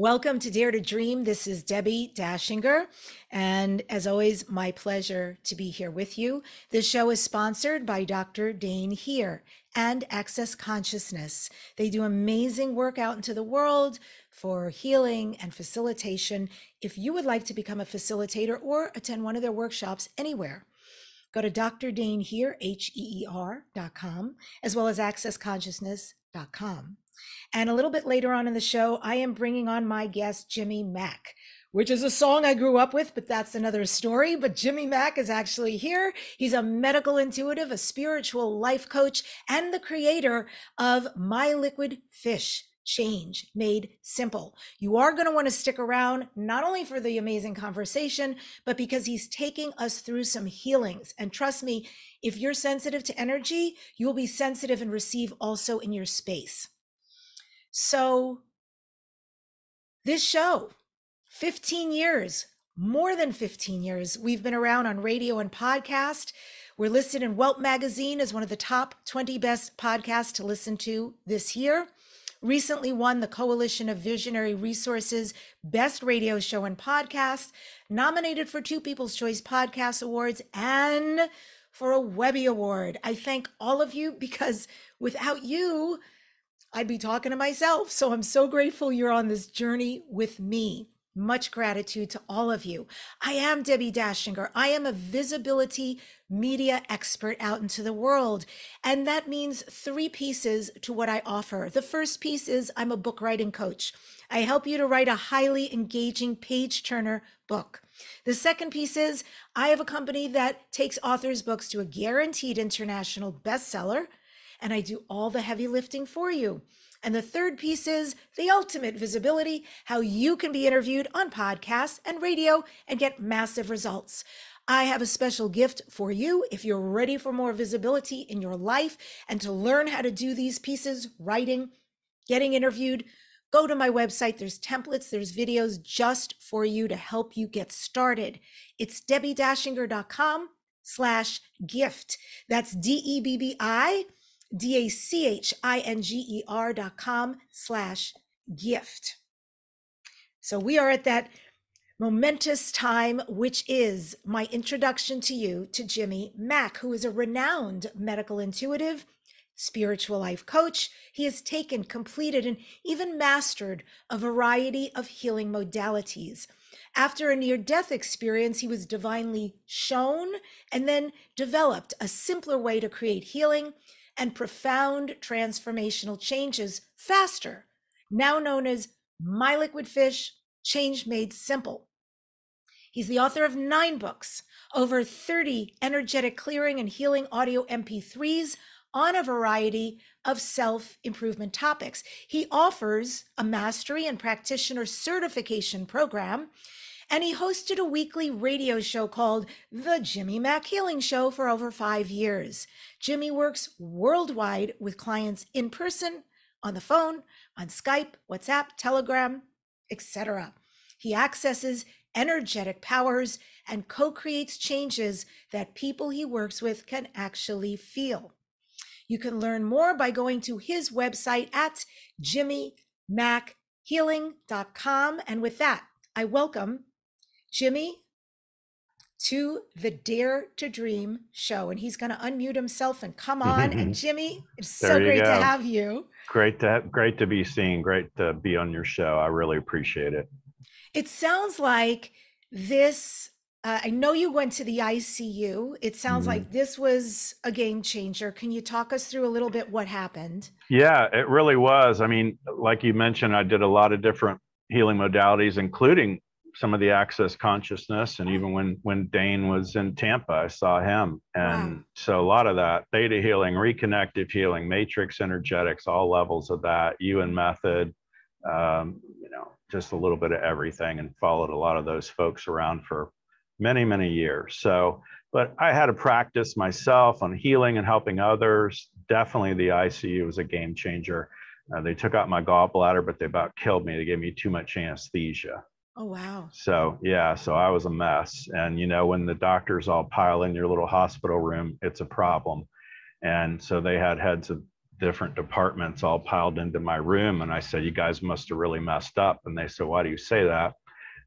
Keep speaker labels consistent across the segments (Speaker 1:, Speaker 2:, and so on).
Speaker 1: Welcome to Dare to Dream. This is Debbi Dachinger. And as always, my pleasure to be here with you. This show is sponsored by Dr. Dain Heer and Access Consciousness. They do amazing work out into the world for healing and facilitation. If you would like to become a facilitator or attend one of their workshops anywhere, go to Dr. Dain Heer, H-E-E-R dot com, as well as accessconsciousness.com. And a little bit later on in the show, I am bringing on my guest, Jimmy Mack, which is a song I grew up with, but that's another story. But Jimmy Mack is actually here. He's a medical intuitive, a spiritual life coach, and the creator of My Liquid Fish change made simple. You are going to want to stick around, not only for the amazing conversation, but because he's taking us through some healings. And trust me, if you're sensitive to energy, you will be sensitive and receive also in your space. So, this show, 15 years, more than 15 years, we've been around on radio and podcast. We're listed in Welp Magazine as one of the top 20 best podcasts to listen to this year. Recently won the Coalition of Visionary Resources Best Radio Show and Podcast, nominated for two People's Choice Podcast Awards, and for a Webby Award. I thank all of you because without you, I'd be talking to myself. So I'm so grateful you're on this journey with me. Much gratitude to all of you. I am Debbi Dachinger. I am a visibility media expert out into the world. And that means three pieces to what I offer. The first piece is I'm a book writing coach. I help you to write a highly engaging page turner book. The second piece is I have a company that takes authors' books to a guaranteed international bestseller and I do all the heavy lifting for you. And the third piece is the ultimate visibility how you can be interviewed on podcasts and radio and get massive results. I have a special gift for you if you're ready for more visibility in your life and to learn how to do these pieces writing, getting interviewed. Go to my website. There's templates, there's videos just for you to help you get started. It's debbiedachinger.com slash gift. That's D E B B I D-A-C-H-I-N-G-E-R dot com slash gift. So we are at that momentous time, which is my introduction to you to Jimmy Mack, who is a renowned medical intuitive, spiritual life coach. He has taken, completed, and even mastered a variety of healing modalities. After a near death experience, he was divinely shown and then developed a simpler way to create healing and profound transformational changes faster, now known as My Liquid Fish Change Made Simple. He's the author of nine books, over 30 energetic clearing and healing audio MP3s on a variety of self improvement topics. He offers a mastery and practitioner certification program and he hosted a weekly radio show called The Jimmy Mack Healing Show for over five years. Jimmy works worldwide with clients in person, on the phone, on Skype, WhatsApp, Telegram, etc. He accesses energetic powers and co creates changes that people he works with can actually feel. You can learn more by going to his website at jimmymackhealing.com. And with that, I welcome Jimmy to the Dare to Dream show. And he's going to unmute himself and come on. and Jimmy, it's so great go. to have you.
Speaker 2: Great to have, great to be seen. Great to be on your show. I really appreciate it.
Speaker 1: It sounds like this. Uh, I know you went to the ICU. It sounds mm-hmm. like this was a game changer. Can you talk us through a little bit what happened?
Speaker 2: Yeah, it really was. I mean, like you mentioned, I did a lot of different healing modalities, including some of the access consciousness and even when when Dain was in Tampa I saw him. And wow. so a lot of that theta healing reconnective healing matrix energetics all levels of that Yuen method um, you know just a little bit of everything and followed a lot of those folks around for many many years. So but I had to practice myself on healing and helping others. Definitely the ICU was a game changer. Uh, they took out my gallbladder but they about killed me. They gave me too much anesthesia
Speaker 1: Oh, wow.
Speaker 2: So, yeah, so I was a mess. And, you know, when the doctors all pile in your little hospital room, it's a problem. And so they had heads of different departments all piled into my room. And I said, You guys must have really messed up. And they said, Why do you say that?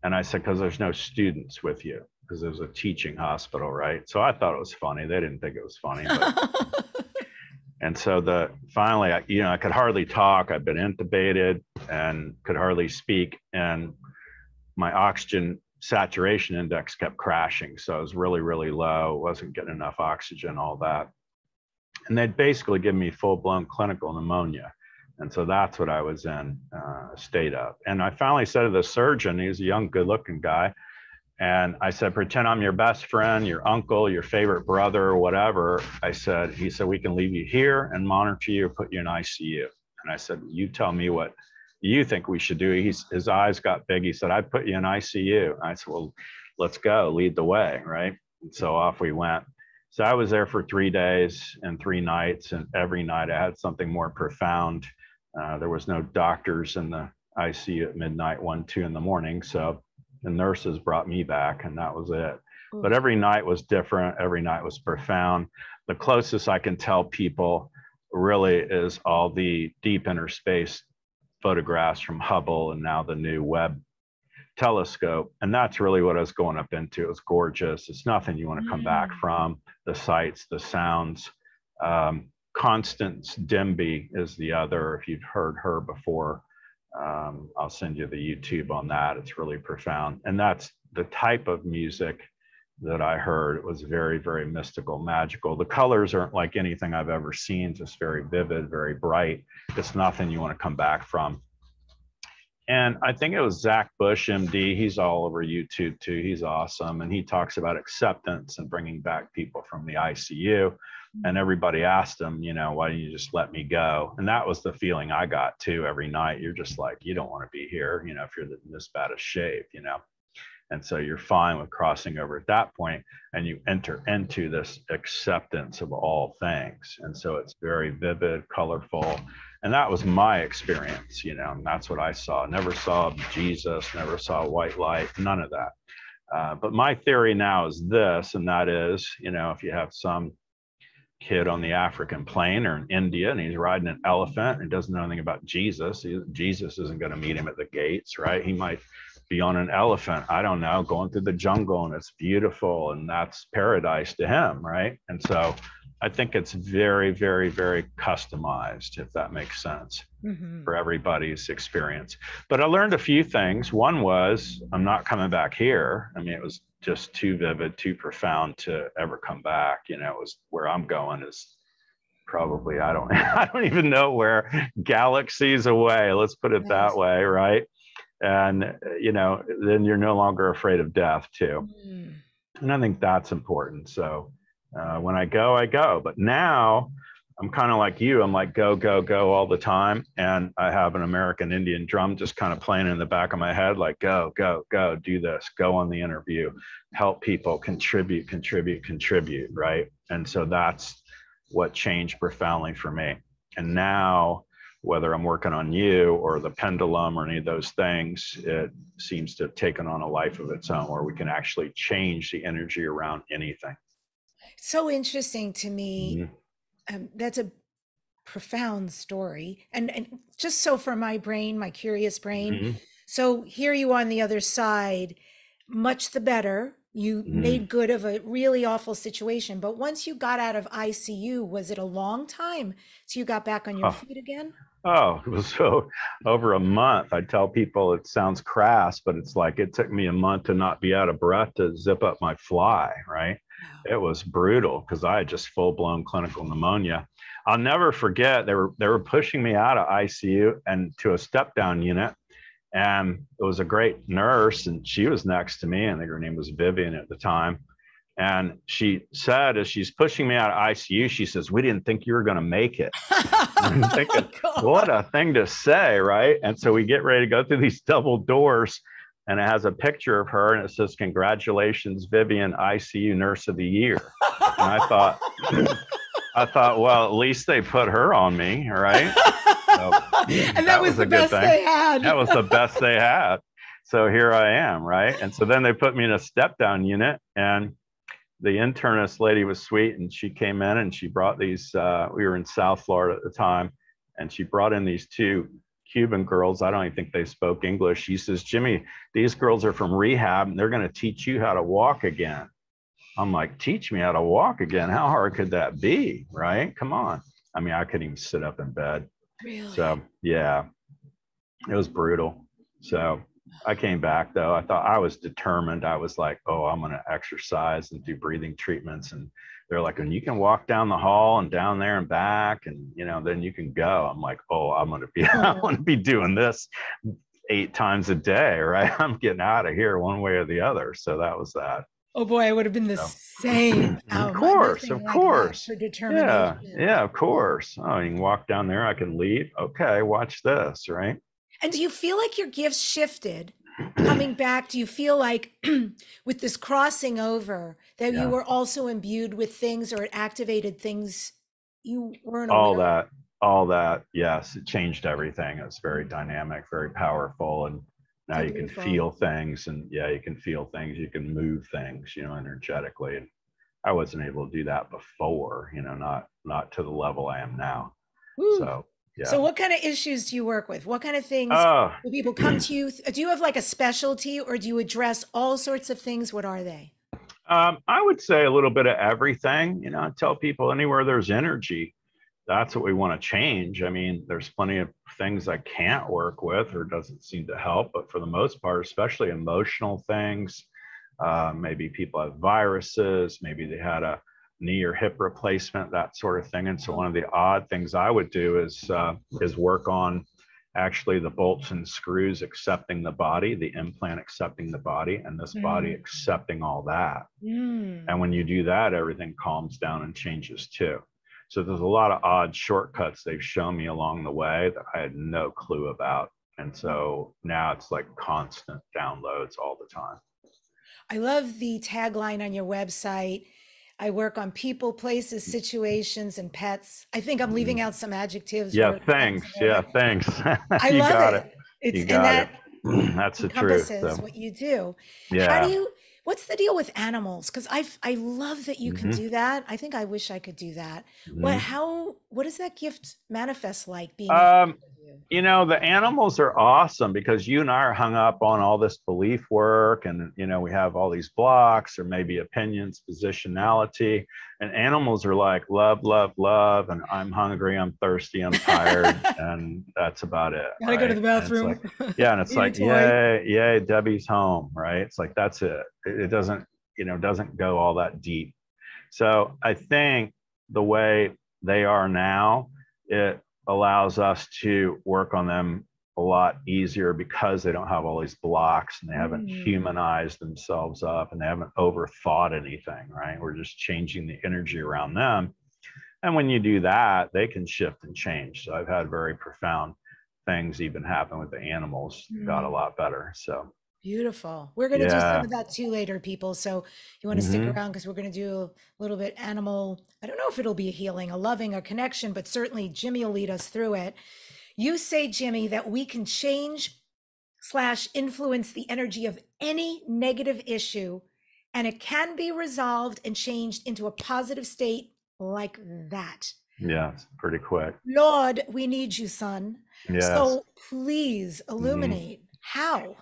Speaker 2: And I said, Because there's no students with you, because it was a teaching hospital, right? So I thought it was funny. They didn't think it was funny. But... and so the finally, I, you know, I could hardly talk. I'd been intubated and could hardly speak. And my oxygen saturation index kept crashing. So it was really, really low, wasn't getting enough oxygen, all that. And they'd basically given me full blown clinical pneumonia. And so that's what I was in uh, state of. And I finally said to the surgeon, he was a young, good looking guy. And I said, pretend I'm your best friend, your uncle, your favorite brother, or whatever. I said, he said, we can leave you here and monitor you or put you in ICU. And I said, you tell me what you think we should do. He's, his eyes got big. He said, I'd put you in ICU. I said, well, let's go, lead the way. Right. And so off we went. So I was there for three days and three nights. And every night I had something more profound uh, there was no doctors in the ICU at midnight, one, two in the morning. So the nurses brought me back, and that was it. But every night was different. Every night was profound. The closest I can tell people really is all the deep inner space photographs from Hubble and now the new Webb telescope. And that's really what I was going up into. It was gorgeous. It's nothing you want to come mm. back from. The sights, the sounds. Um, Constance Demby is the other. If you've heard her before, um, I'll send you the YouTube on that. It's really profound. And that's the type of music that I heard. It was very, very mystical, magical. The colors aren't like anything I've ever seen, just very vivid, very bright. It's nothing you want to come back from. And I think it was Zach Bush, MD. He's all over YouTube too. He's awesome. And he talks about acceptance and bringing back people from the ICU and everybody asked him, you know, why don't you just let me go? And that was the feeling I got too every night. You're just like, you don't want to be here, you know, if you're in this bad of shape, you know. And so you're fine with crossing over at that point and you enter into this acceptance of all things. And so it's very vivid, colorful. And that was my experience, you know, and that's what I saw. Never saw Jesus, never saw white light, none of that. Uh, but my theory now is this, and that is, you know, if you have some kid on the African plain or in India and he's riding an elephant and doesn't know anything about Jesus. He, Jesus isn't going to meet him at the gates, right? He might be on an elephant, I don't know, going through the jungle and it's beautiful and that's paradise to him, right? And so I think it's very, very, very customized, if that makes sense mm-hmm. for everybody's experience. But I learned a few things. One was I'm not coming back here. I mean, it was just too vivid, too profound to ever come back. You know, it was where I'm going is probably I don't I don't even know where galaxies away. Let's put it that way, right? And you know, then you're no longer afraid of death too. Mm. And I think that's important. So uh, when I go, I go. But now I'm kind of like you. I'm like go, go, go all the time. And I have an American Indian drum just kind of playing in the back of my head, like go, go, go, do this, go on the interview, help people, contribute, contribute, contribute. Right. And so that's what changed profoundly for me. And now, whether I'm working on you or the pendulum or any of those things, it seems to have taken on a life of its own where we can actually change the energy around anything.
Speaker 1: So interesting to me. Mm-hmm. Um, that's a profound story. And, and just so for my brain, my curious brain. Mm-hmm. So here you are on the other side, much the better. You mm-hmm. made good of a really awful situation. But once you got out of ICU, was it a long time till you got back on your oh. feet again?
Speaker 2: Oh, so over a month. I tell people it sounds crass, but it's like it took me a month to not be out of breath to zip up my fly, right? It was brutal because I had just full blown clinical pneumonia. I'll never forget they were they were pushing me out of ICU and to a step down unit. And it was a great nurse, and she was next to me. I think her name was Vivian at the time. And she said, as she's pushing me out of ICU, she says, We didn't think you were going to make it. Oh I'm thinking, oh what a thing to say, right? And so we get ready to go through these double doors, and it has a picture of her, and it says, Congratulations, Vivian, ICU Nurse of the Year. And I thought, I thought, well, at least they put her on me, right?
Speaker 1: So, and that, that was, was the best thing. they had.
Speaker 2: that was the best they had. So here I am, right? And so then they put me in a step down unit, and the internist lady was sweet and she came in and she brought these uh, we were in south florida at the time and she brought in these two cuban girls. I don't even think they spoke english. She says jimmy these girls are from rehab and they're going to teach you how to walk again. I'm like teach me how to walk again? How hard could that be right? Come on. I mean i couldn't even sit up in bed.
Speaker 1: Really?
Speaker 2: so yeah. It was brutal. So I came back though. I thought I was determined. I was like, oh, I'm going to exercise and do breathing treatments. And they're like, and you can walk down the hall and down there and back, and you know, then you can go. I'm like, oh, I'm going to be, I'm going to be doing this eight times a day, right? I'm getting out of here one way or the other. So that was that.
Speaker 1: Oh boy, I would have been the
Speaker 2: So-
Speaker 1: same.
Speaker 2: Oh, of
Speaker 1: Oh,
Speaker 2: course, of
Speaker 1: like
Speaker 2: course. Yeah, yeah, of course. Oh, you can walk down there. I can leave. Okay, watch this, right?
Speaker 1: And do you feel like your gifts shifted coming back? Do you feel like with this crossing over that
Speaker 2: Yeah.
Speaker 1: you were also imbued with things or it activated things you weren't
Speaker 2: all
Speaker 1: aware of?
Speaker 2: that all that yes it changed everything it's very dynamic very powerful and now you can
Speaker 1: beautiful.
Speaker 2: feel things and yeah you can feel things you can move things you know energetically and i wasn't able to do that before you know not not to the level i am now
Speaker 1: Woo.
Speaker 2: so yeah
Speaker 1: So what kind of issues do you work with? What kind of things
Speaker 2: oh
Speaker 1: do people come to you? Do you have like a specialty or do you address all sorts of things? What are they?
Speaker 2: Um, I would say a little bit of everything. You know, I tell people anywhere there's energy, that's what we want to change. I mean, there's plenty of things I can't work with or doesn't seem to help, but for the most part, especially emotional things, uh, maybe people have viruses, maybe they had a knee or hip replacement, that sort of thing. And so one of the odd things I would do is uh, is work on actually the bolts and screws accepting the body, the implant accepting the body, and this body
Speaker 1: Mm.
Speaker 2: accepting all that.
Speaker 1: Mm.
Speaker 2: And when you do that, everything calms down and changes too. So there's a lot of odd shortcuts they've shown me along the way that I had no clue about. And so now it's like constant downloads all the time.
Speaker 1: I love the tagline on your website. I work on people, places, situations, and pets. I think I'm leaving out some adjectives.
Speaker 2: Mm. Yeah, thanks. Yeah, thanks.
Speaker 1: I
Speaker 2: you
Speaker 1: love
Speaker 2: got
Speaker 1: it.
Speaker 2: it.
Speaker 1: It's
Speaker 2: You
Speaker 1: and
Speaker 2: got
Speaker 1: that
Speaker 2: it. That's the truth. So,
Speaker 1: what you do.
Speaker 2: Yeah.
Speaker 1: How do you? What's the deal with animals? Because I I love that you can
Speaker 2: Mhm.
Speaker 1: do that. I think I wish I could do that. What
Speaker 2: Mhm.
Speaker 1: how what does that gift manifest like? Being
Speaker 2: Um,
Speaker 1: you?
Speaker 2: know the animals are awesome because you and i are hung up on all this belief work and you know we have all these blocks or maybe opinions positionality and animals are like love love love and i'm hungry i'm thirsty i'm tired and that's about it
Speaker 1: Gotta go to the
Speaker 2: right?
Speaker 1: Bathroom.
Speaker 2: like- yeah and it's like yay yay debbie's home right it's like that's it it, it doesn't you know doesn't go all that deep so i think the way they are now it allows us to work on them a lot easier because they don't have all these blocks and they haven't
Speaker 1: Mm.
Speaker 2: humanized themselves up and they haven't overthought anything right? We're just changing the energy around them. And when you do that they can shift and change. So i've had very profound things even happen with the animals. Got a
Speaker 1: Mm.
Speaker 2: lot better. So
Speaker 1: Beautiful. We're going to do some of that too later, people. So you want to stick
Speaker 2: Mhm.
Speaker 1: around because we're going to do a little bit animal. I don't know if it'll be a healing, a loving, a connection, but certainly Jimmy will lead us through it. You say, Jimmy, that we can change slash influence the energy of any negative issue, and it can be resolved and changed into a positive state like that.
Speaker 2: yeah it's pretty quick
Speaker 1: Lord, we need you, son.
Speaker 2: yeah
Speaker 1: So please illuminate how.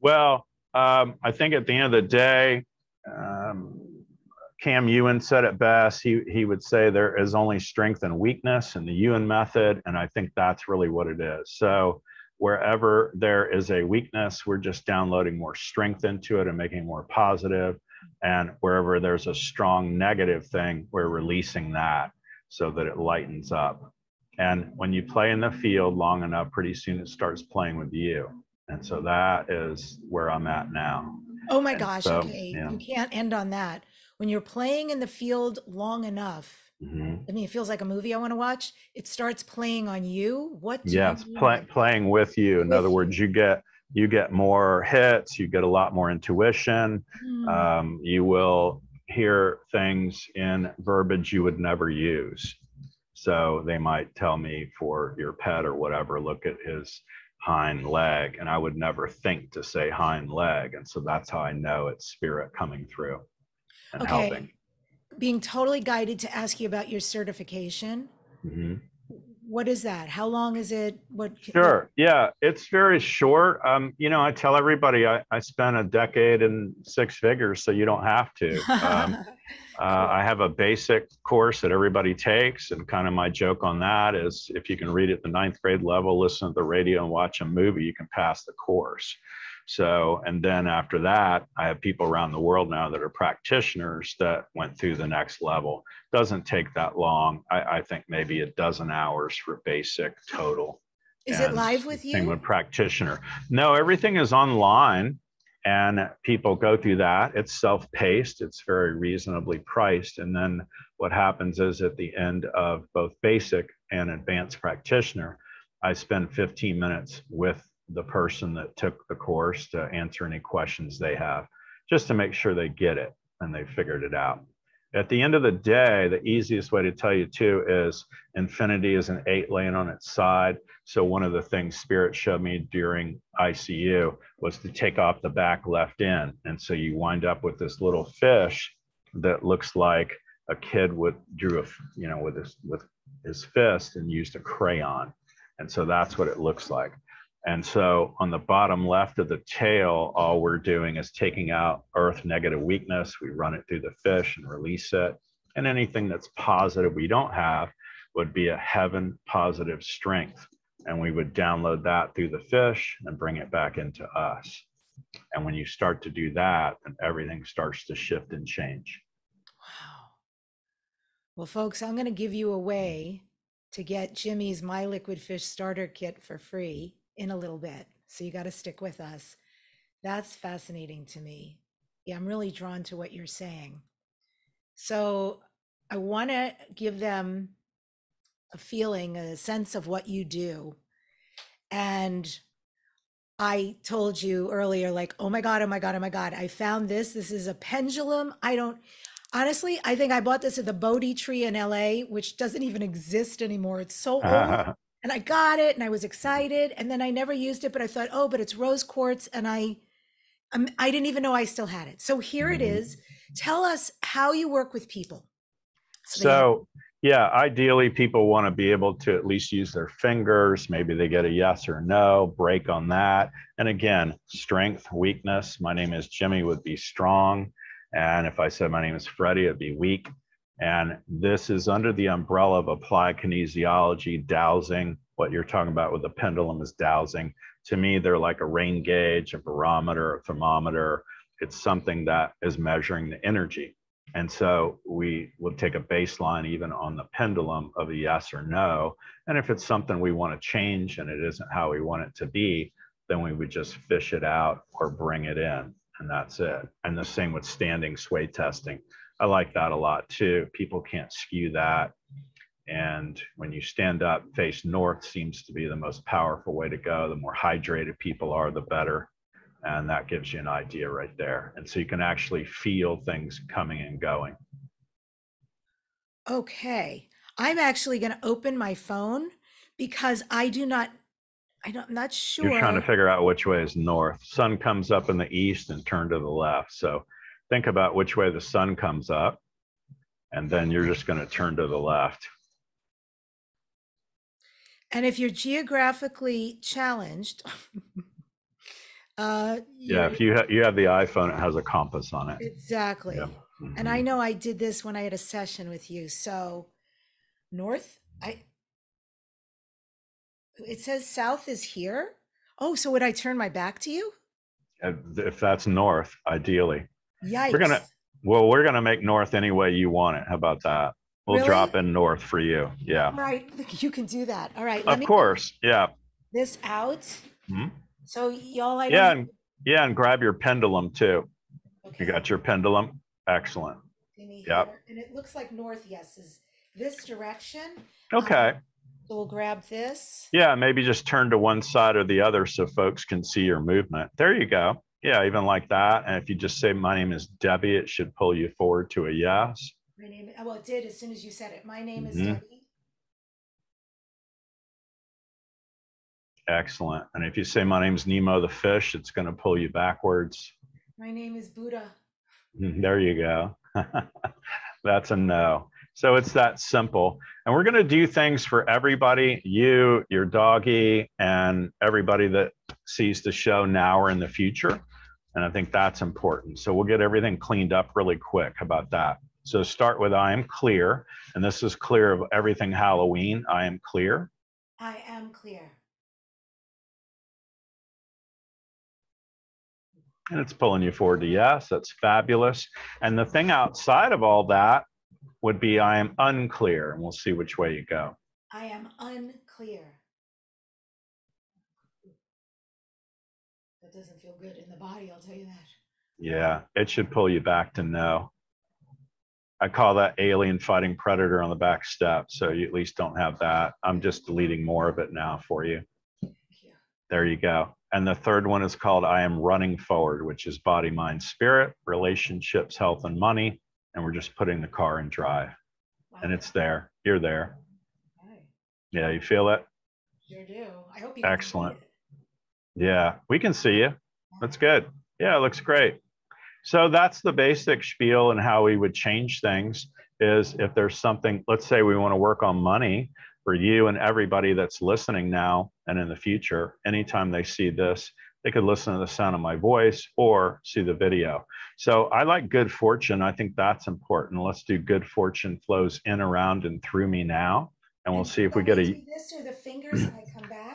Speaker 2: Well, um, I think at the end of the day, um, Kam Yuen said it best. He he would say there is only strength and weakness in the Yuen method, and I think that's really what it is. So wherever there is a weakness, we're just downloading more strength into it and making it more positive. And wherever there's a strong negative thing, we're releasing that so that it lightens up. And when you play in the field long enough, pretty soon it starts playing with you. And so that is where I'm at now.
Speaker 1: Oh my
Speaker 2: And
Speaker 1: gosh,
Speaker 2: so,
Speaker 1: okay.
Speaker 2: yeah.
Speaker 1: You can't end on that. When you're playing in the field long enough,
Speaker 2: Mhm.
Speaker 1: I mean, it feels like a movie I want to watch. It starts playing on you. What? do
Speaker 2: Yes,
Speaker 1: you
Speaker 2: play, playing with you. In
Speaker 1: With
Speaker 2: other words, you get you get more hits. You get a lot more intuition.
Speaker 1: Hmm.
Speaker 2: Um, you will hear things in verbiage you would never use. So they might tell me for your pet or whatever, look at his hind leg, and I would never think to say hind leg, and so that's how I know it's spirit coming through. and
Speaker 1: Okay.
Speaker 2: helping.
Speaker 1: Being totally guided to ask you about your certification.
Speaker 2: Mhm.
Speaker 1: What is that? How long is it? What? what-
Speaker 2: Sure. Yeah, it's very short. Um, you know, I tell everybody I, I spent a decade in six figures, so you don't have to. Um, uh, I have a basic course that everybody takes, and kind of my joke on that is if you can read at the ninth grade level, listen to the radio, and watch a movie, you can pass the course. So, and then after that, I have people around the world now that are practitioners that went through the next level. Doesn't take that long. I, I think maybe a dozen hours for basic total.
Speaker 1: is it live with you?
Speaker 2: with practitioner. No, everything is online and people go through that. It's self-paced. It's very reasonably priced. And then what happens is at the end of both basic and advanced practitioner, I spend 15 minutes with the person that took the course to answer any questions they have, just to make sure they get it and they figured it out. At the end of the day, the easiest way to tell you too is infinity is an eight laying on its side. So one of the things Spirit showed me during ICU was to take off the back left end. And so you wind up with this little fish that looks like a kid would drew a, you know, with his with his fist and used a crayon. And so that's what it looks like. And so on the bottom left of the tail, all we're doing is taking out earth negative weakness. We run it through the fish and release it. And anything that's positive we don't have would be a heaven positive strength. And we would download that through the fish and bring it back into us. And when you start to do that, then everything starts to shift and change.
Speaker 1: Wow. Well, folks, I'm going to give you a way to get Jimmy's My Liquid Fish Starter Kit for free in a little bit. So you got to stick with us. That's fascinating to me. Yeah, I'm really drawn to what you're saying. So I want to give them a feeling, a sense of what you do. And I told you earlier, like, oh my God, oh my God, oh my God, I found this. This is a pendulum. I don't, honestly, I think I bought this at the Bodhi tree in LA, which doesn't even exist anymore. It's so old. and I got it and I was excited. And then I never used it, but I thought, oh, but it's rose quartz. And I, um, I didn't even know I still had it. So here it
Speaker 2: Mhm.
Speaker 1: is. Tell us how you work with people. they-
Speaker 2: So, yeah, ideally, people want to be able to at least use their fingers. Maybe they get a yes or no, break on that. And again, strength, weakness. My name is Jimmy, would be strong. And if I said my name is Freddie, it'd be weak. And this is under the umbrella of applied kinesiology, dowsing. What you're talking about with the pendulum is dowsing. To me, they're like a rain gauge, a barometer, a thermometer. It's something that is measuring the energy. And so we will take a baseline even on the pendulum of a yes or no. And if it's something we want to change and it isn't how we want it to be, then we would just fish it out or bring it in. And that's it. And the same with standing sway testing. I like that a lot too. People can't skew that. And when you stand up, face north seems to be the most powerful way to go. The more hydrated people are, the better. And that gives you an idea right there. And so you can actually feel things coming and going.
Speaker 1: Okay. I'm actually going to open my phone because I do not, I don't, I'm not sure.
Speaker 2: You're trying to figure out which way is north. Sun comes up in the east and turn to the left. So think about which way the sun comes up. And then you're just going to turn to the left.
Speaker 1: and if you're geographically challenged, uh,
Speaker 2: Yeah, if you ha- you have the iPhone, it has a compass on it.
Speaker 1: exactly.
Speaker 2: Yeah.
Speaker 1: And
Speaker 2: Mhm.
Speaker 1: I know I did this when I had a session with you. So north, I it says south is here. Oh, so would I turn my back to you?
Speaker 2: If that's north, ideally.
Speaker 1: Yikes.
Speaker 2: We're gonna- Well, we're going to make north any way you want it. How about that? We'll
Speaker 1: Really?
Speaker 2: drop in north for you. Yeah.
Speaker 1: Right. You can do that. All right. Let
Speaker 2: Of
Speaker 1: me
Speaker 2: course. Yeah.
Speaker 1: this out.
Speaker 2: Mhm.
Speaker 1: So y'all, I
Speaker 2: Yeah. And, yeah. And grab your pendulum too.
Speaker 1: okay.
Speaker 2: You got your pendulum? Excellent. Yep.
Speaker 1: And it looks like north, yes, is this direction.
Speaker 2: Okay.
Speaker 1: So we'll grab this.
Speaker 2: Yeah, maybe just turn to one side or the other so folks can see your movement. There you go. Yeah, even like that. And if you just say, My name is Debbie, it should pull you forward to a yes.
Speaker 1: My name, well, it did as soon as you said it. My name is
Speaker 2: Mhm.
Speaker 1: Debbie.
Speaker 2: Excellent. And if you say, My name's Nemo the fish, it's going to pull you backwards.
Speaker 1: My name is Buddha.
Speaker 2: Mhm, There you go. That's a no. So it's that simple. And we're going to do things for everybody you, your doggy, and everybody that sees the show now or in the future. And I think that's important. So we'll get everything cleaned up really quick about that. So start with I am clear. And this is clear of everything Halloween. I am clear.
Speaker 1: I am clear.
Speaker 2: And it's pulling you forward to yes. That's fabulous. And the thing outside of all that would be I am unclear. And we'll see which way you go.
Speaker 1: I am unclear. Doesn't feel good in the body, I'll tell you that.
Speaker 2: Yeah, it should pull you back to no. I call that alien fighting predator on the back step. So you at least don't have that. I'm just deleting more of it now for you.
Speaker 1: You.
Speaker 2: There you go. And the third one is called I am running forward, which is body, mind, spirit, relationships, health, and money. And we're just putting the car in drive. And it's there. You're there.
Speaker 1: Okay.
Speaker 2: Yeah, you feel it?
Speaker 1: Sure do. I hope you.
Speaker 2: Excellent. Yeah, we can see you. That's good. Yeah, it looks great. So that's the basic spiel and how we would change things is if there's something, let's say we want to work on money for you and everybody that's listening now and in the future, anytime they see this, they could listen to the sound of my voice or see the video. So I like good fortune. I think that's important. Let's do good fortune flows in, around, and through me now. And we'll
Speaker 1: And
Speaker 2: see if we get a.
Speaker 1: This or the fingers and I come back?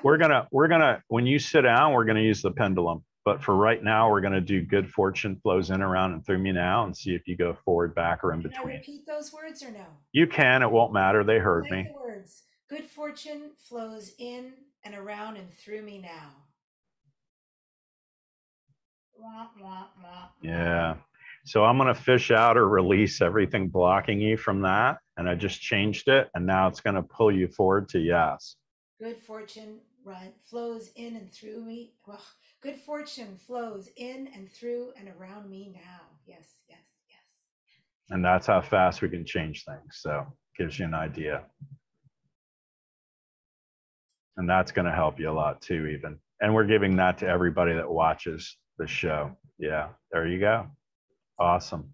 Speaker 2: We're gonna we're gonna when you sit down we're gonna use the pendulum but for right now we're gonna do good fortune flows in around and through me now and see if you go forward back or in
Speaker 1: Can I
Speaker 2: between
Speaker 1: repeat those words or no?
Speaker 2: you can it won't matter they heard me
Speaker 1: the words. Good fortune flows in and around and through me now.
Speaker 2: Yeah so i'm gonna fish out or release everything blocking you from that and i just changed it and now it's gonna pull you forward to yes
Speaker 1: Good fortune run flows in and through me. Well, good fortune flows in and through and around me now. Yes, yes, yes.
Speaker 2: and that's how fast we can change things so gives you an idea and that's going to help you a lot too even and we're giving that to everybody that watches the show yeah there you go awesome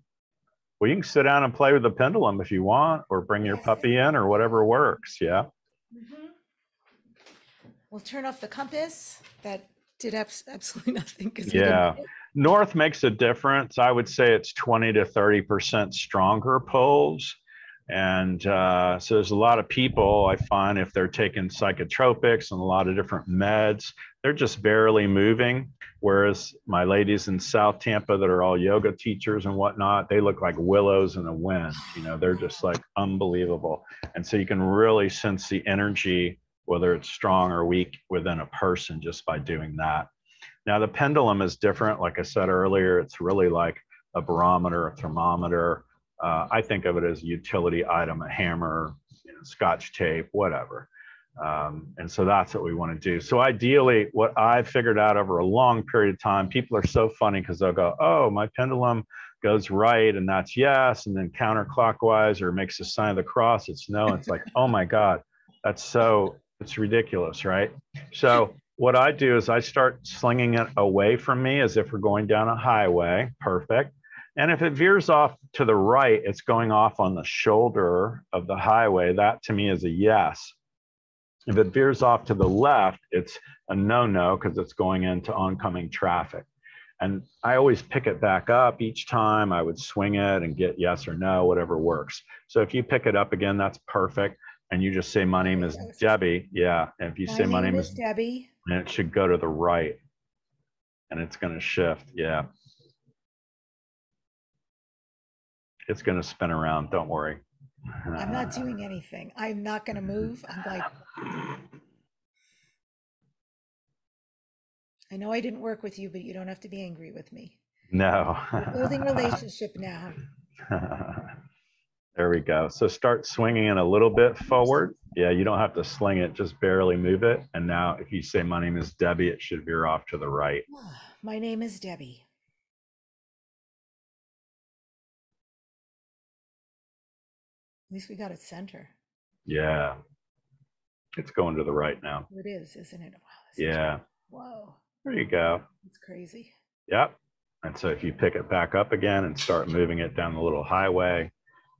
Speaker 2: well you can sit down and play with the pendulum if you want or bring your puppy in or whatever works yeah
Speaker 1: Mhm. We'll turn off the compass. That did abs- absolutely nothing.
Speaker 2: Yeah. north makes a difference i would say it's 20 to 30 percent stronger poles. and uh, so there's a lot of people i find if they're taking psychotropics and a lot of different meds they're just barely moving whereas my ladies in south tampa that are all yoga teachers and whatnot they look like willows in the wind you know they're just like unbelievable and so you can really sense the energy whether it's strong or weak within a person just by doing that now, the pendulum is different. Like I said earlier, it's really like a barometer, a thermometer. Uh, I think of it as a utility item, a hammer, you know, scotch tape, whatever. Um, and so that's what we want to do. So, ideally, what I've figured out over a long period of time, people are so funny because they'll go, Oh, my pendulum goes right, and that's yes. And then counterclockwise or makes the sign of the cross, it's no. It's like, Oh my God, that's so, it's ridiculous, right? So, what I do is I start slinging it away from me as if we're going down a highway. Perfect. And if it veers off to the right, it's going off on the shoulder of the highway. That to me is a yes. If it veers off to the left, it's a no no because it's going into oncoming traffic. And I always pick it back up each time. I would swing it and get yes or no, whatever works. So if you pick it up again, that's perfect. And you just say, My name is Debbie. Yeah. And if you say, My name is
Speaker 1: Debbie.
Speaker 2: and it should go to the right and it's going to shift yeah it's going to spin around don't worry
Speaker 1: I'm not doing anything. I'm not going to move. I'm like, I know I didn't work with you, but you don't have to be angry with me.
Speaker 2: no
Speaker 1: We're building relationship now.
Speaker 2: there we go so start swinging it a little bit forward yeah you don't have to sling it just barely move it and now if you say my name is debbie it should veer off to the right
Speaker 1: My name is Debbie. At least we got it center.
Speaker 2: yeah it's going to the right now
Speaker 1: It is, isn't it? Wow.
Speaker 2: yeah
Speaker 1: Whoa.
Speaker 2: there you go
Speaker 1: It's crazy.
Speaker 2: Yep. And so if you pick it back up again and start moving it down the little highway,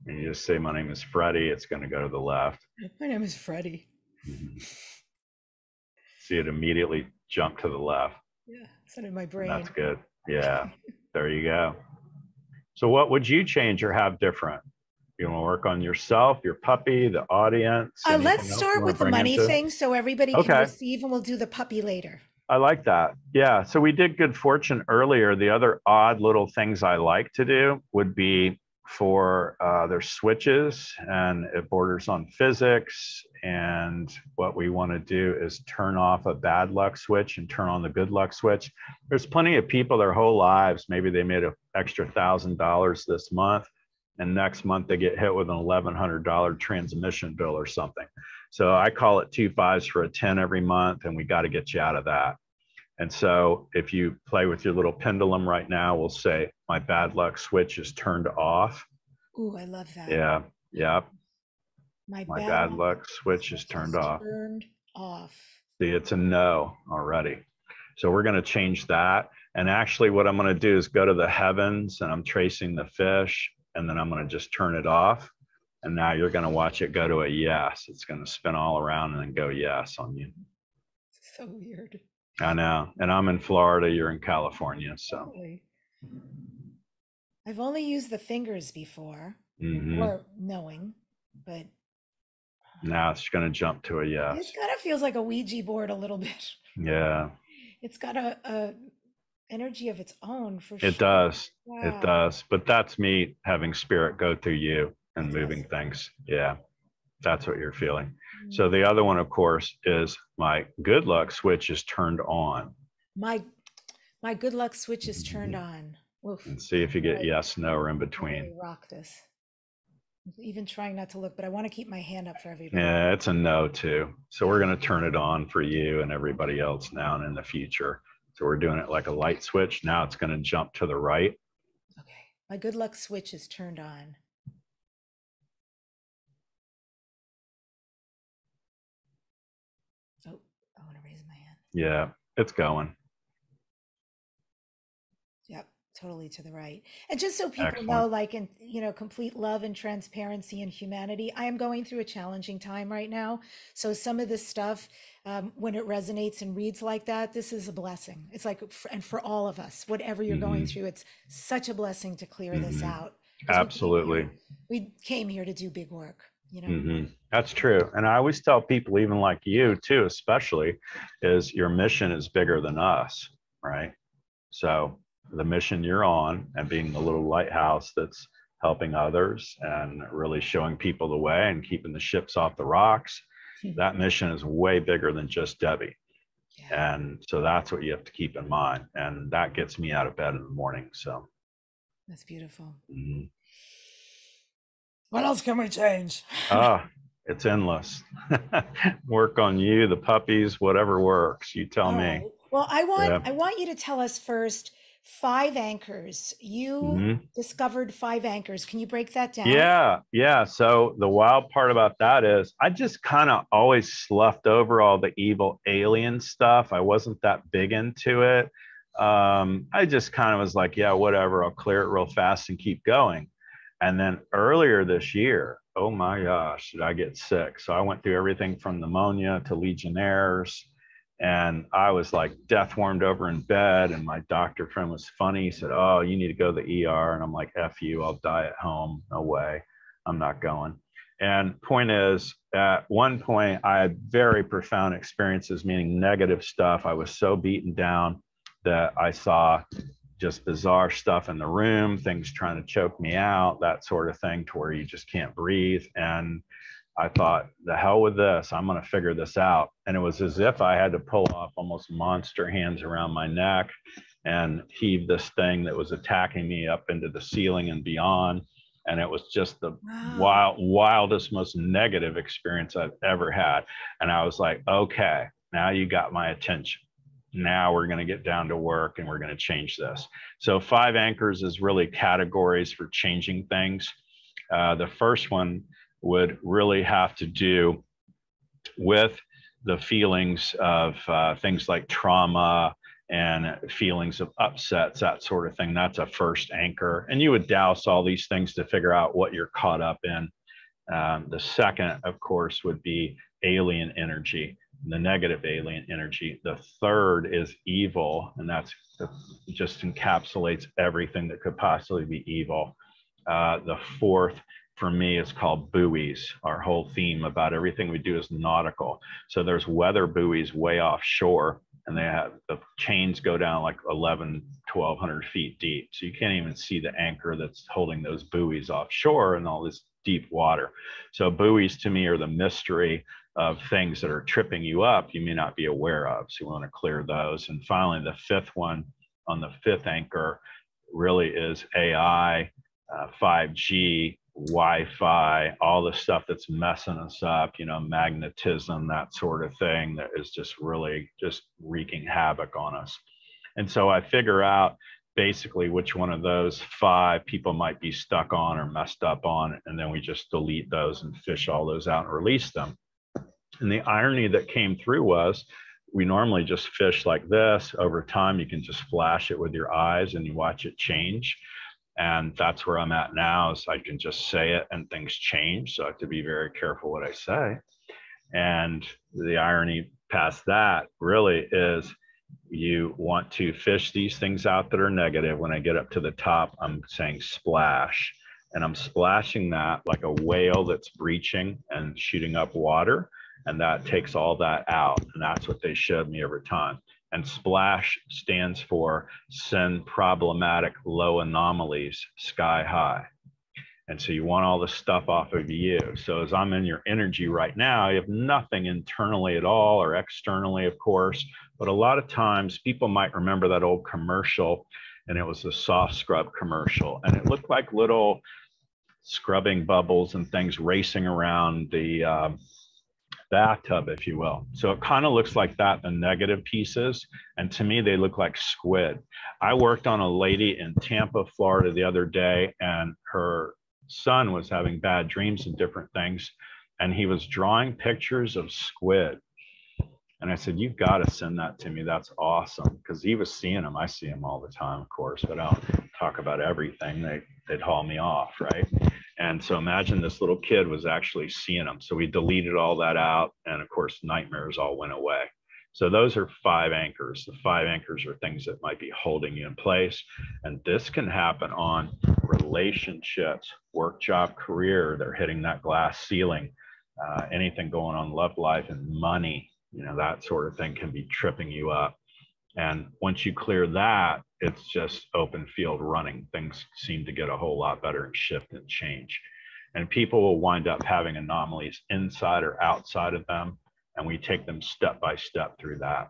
Speaker 2: and you just say, My name is Freddie, it's going to go to the left.
Speaker 1: My name is Freddie.
Speaker 2: Mhm. See it immediately jump to the left.
Speaker 1: Yeah, it's in my brain.
Speaker 2: That's good. Yeah, there you go. So, what would you change or have different? You want to work on yourself, your puppy, the audience?
Speaker 1: Uh, let's start with the money
Speaker 2: into
Speaker 1: thing so everybody can
Speaker 2: Okay.
Speaker 1: receive, and we'll do the puppy later.
Speaker 2: I like that. Yeah. So we did good fortune earlier. The other odd little things I like to do would be for uh, their switches, and it borders on physics. And what we want to do is turn off a bad luck switch and turn on the good luck switch. There's plenty of people their whole lives, maybe they made an extra thousand dollars this month, and next month they get hit with an $1,100 transmission bill or something. So I call it two fives for a 10 every month, and we got to get you out of that. And so if you play with your little pendulum right now, we'll say, my bad luck switch is turned off.
Speaker 1: Ooh, I love that.
Speaker 2: Yeah. Yeah.
Speaker 1: My,
Speaker 2: My bad luck switch is turned off.
Speaker 1: Turned off.
Speaker 2: See, it's a no already. So we're going to change that. And actually, what I'm going to do is go to the heavens and I'm tracing the fish, and then I'm going to just turn it off. And now you're going to watch it go to a yes. It's going to spin all around and then go yes on you.
Speaker 1: So weird.
Speaker 2: I know. And I'm in Florida, you're in California. So
Speaker 1: I've only used the fingers before,
Speaker 2: mhm.
Speaker 1: or knowing, but
Speaker 2: now it's going to jump to a yes.
Speaker 1: this kind of feels like a Ouija board a little bit.
Speaker 2: Yeah,
Speaker 1: It's got a, a energy of its own for sure.
Speaker 2: it does.
Speaker 1: Wow.
Speaker 2: It does. But that's me having spirit go through you and
Speaker 1: That's
Speaker 2: moving
Speaker 1: awesome.
Speaker 2: things. Yeah, that's what you're feeling. So the other one, of course, is my good luck switch is turned on.
Speaker 1: my my good luck switch is
Speaker 2: Mm-hmm.
Speaker 1: turned on. Oof.
Speaker 2: And see if you get yes, no, or in between.
Speaker 1: rock this. I'm Even trying not to look, but I want to keep my hand up for everybody.
Speaker 2: Yeah, it's a no too. So we're going to turn it on for you and everybody else now and in the future. So we're doing it like a light switch. Now it's going to jump to the right.
Speaker 1: Okay. My good luck switch is turned on.
Speaker 2: Yeah, it's going.
Speaker 1: Yep, totally to the right. And just so people
Speaker 2: Excellent.
Speaker 1: know, like in you know, complete love and transparency and humanity, I am going through a challenging time right now. So some of this stuff, um, when it resonates and reads like that, this is a blessing. It's like, and for all of us, whatever you're going
Speaker 2: Mhm.
Speaker 1: through, it's such a blessing to clear this out. 'Cause we came
Speaker 2: Absolutely.
Speaker 1: here- We came here to do big work, you know.
Speaker 2: hmm That's true. And I always tell people, even like you too, especially, is your mission is bigger than us, right? So the mission you're on and being the little lighthouse that's helping others and really showing people the way and keeping the ships off the rocks, that mission is way bigger than just Debbie.
Speaker 1: Yeah.
Speaker 2: And so that's what you have to keep in mind. And that gets me out of bed in the morning. So
Speaker 1: That's beautiful.
Speaker 2: mhm.
Speaker 1: What else can we change?
Speaker 2: ah, it's endless. Work on you, the puppies, whatever works. You tell
Speaker 1: All
Speaker 2: me.
Speaker 1: right. Well, I want
Speaker 2: Yeah.
Speaker 1: I want you to tell us first five anchors. You
Speaker 2: Mhm.
Speaker 1: discovered five anchors. Can you break that down?
Speaker 2: Yeah, yeah. So the wild part about that is I just kind of always sloughed over all the evil alien stuff. I wasn't that big into it. Um, I just kind of was like, yeah, whatever, I'll clear it real fast and keep going. And then earlier this year, oh my gosh, did I get sick? So I went through everything from pneumonia to Legionnaires. And I was like death warmed over in bed. And my doctor friend was funny. He said, Oh, you need to go to the ER. And I'm like, F you, I'll die at home. No way. I'm not going. And point is, at one point, I had very profound experiences, meaning negative stuff. I was so beaten down that I saw just bizarre stuff in the room, things trying to choke me out, that sort of thing, to where you just can't breathe. And I thought, the hell with this. I'm going to figure this out. And it was as if I had to pull off almost monster hands around my neck and heave this thing that was attacking me up into the ceiling and beyond. And it was just the
Speaker 1: Wow.
Speaker 2: wild, wildest, most negative experience I've ever had. And I was like, okay, now you got my attention. Now we're going to get down to work and we're going to change this. So, five anchors is really categories for changing things. Uh, the first one would really have to do with the feelings of uh, things like trauma and feelings of upsets, that sort of thing. That's a first anchor. And you would douse all these things to figure out what you're caught up in. Um, the second, of course, would be alien energy, the negative alien energy. The third is evil, and that's just encapsulates everything that could possibly be evil. Uh, the fourth for me is called buoys. Our whole theme about everything we do is nautical. So there's weather buoys way offshore and they have the chains go down like 11 1200 feet deep so you can't even see the anchor that's holding those buoys offshore and all this deep water. So buoys to me are the mystery of things that are tripping you up you may not be aware of. So you want to clear those. And finally the fifth one on the fifth anchor really is ai uh, 5g Wi-Fi, all the stuff that's messing us up, you know, magnetism, that sort of thing that is just really just wreaking havoc on us. And so I figure out basically which one of those five people might be stuck on or messed up on, and then we just delete those and fish all those out and release them. And the irony that came through was we normally just fish like this. Over time, you can just flash it with your eyes and you watch it change and that's where i'm at now is i can just say it and things change so i have to be very careful what i say and the irony past that really is you want to fish these things out that are negative. When i get up to the top i'm saying splash. And i'm splashing that like a whale that's breaching and shooting up water. And that takes all that out. And that's what they showed me over time. And SPLASH stands for send problematic low anomalies sky high. And so you want all the stuff off of you. So as I'm in your energy right now, you have nothing internally at all or externally, of course. But a lot of times people might remember that old commercial and it was a soft scrub commercial and it looked like little scrubbing bubbles and things racing around the uh, bathtub, if you will. So it kind of looks like that, the negative pieces. And to me, they look like squid. I worked on a lady in Tampa, Florida the other day, and her son was having bad dreams and different things. And he was drawing pictures of squid. And I said, You've got to send that to me. That's awesome. Because he was seeing them. I see them all the time, of course, but I don't talk about everything. They, they'd haul me off, right? And so imagine this little kid was actually seeing them. So we deleted all that out. And of course, nightmares all went away. So those are five anchors. The five anchors are things that might be holding you in place. And this can happen on relationships, work, job, career. They're hitting that glass ceiling. Uh, anything going on love life and money, you know, that sort of thing can be tripping you up. And once you clear that, it's just open field running. Things seem to get a whole lot better and shift and change. And people will wind up having anomalies inside or outside of them. And we take them step by step through that.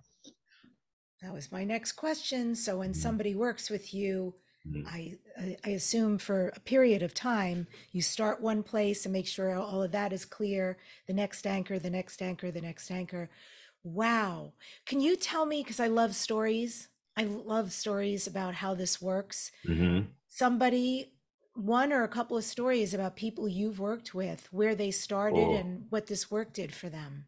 Speaker 1: That was my next question. So when mm-hmm. somebody works with you, mm-hmm. I, I assume for a period of time, you start one place and make sure all of that is clear. The next anchor, the next anchor, the next anchor. Wow. Can you tell me, because I love stories, I love stories about how this works. Mm-hmm. Somebody, one or a couple of stories about people you've worked with, where they started oh. and what this work did for them.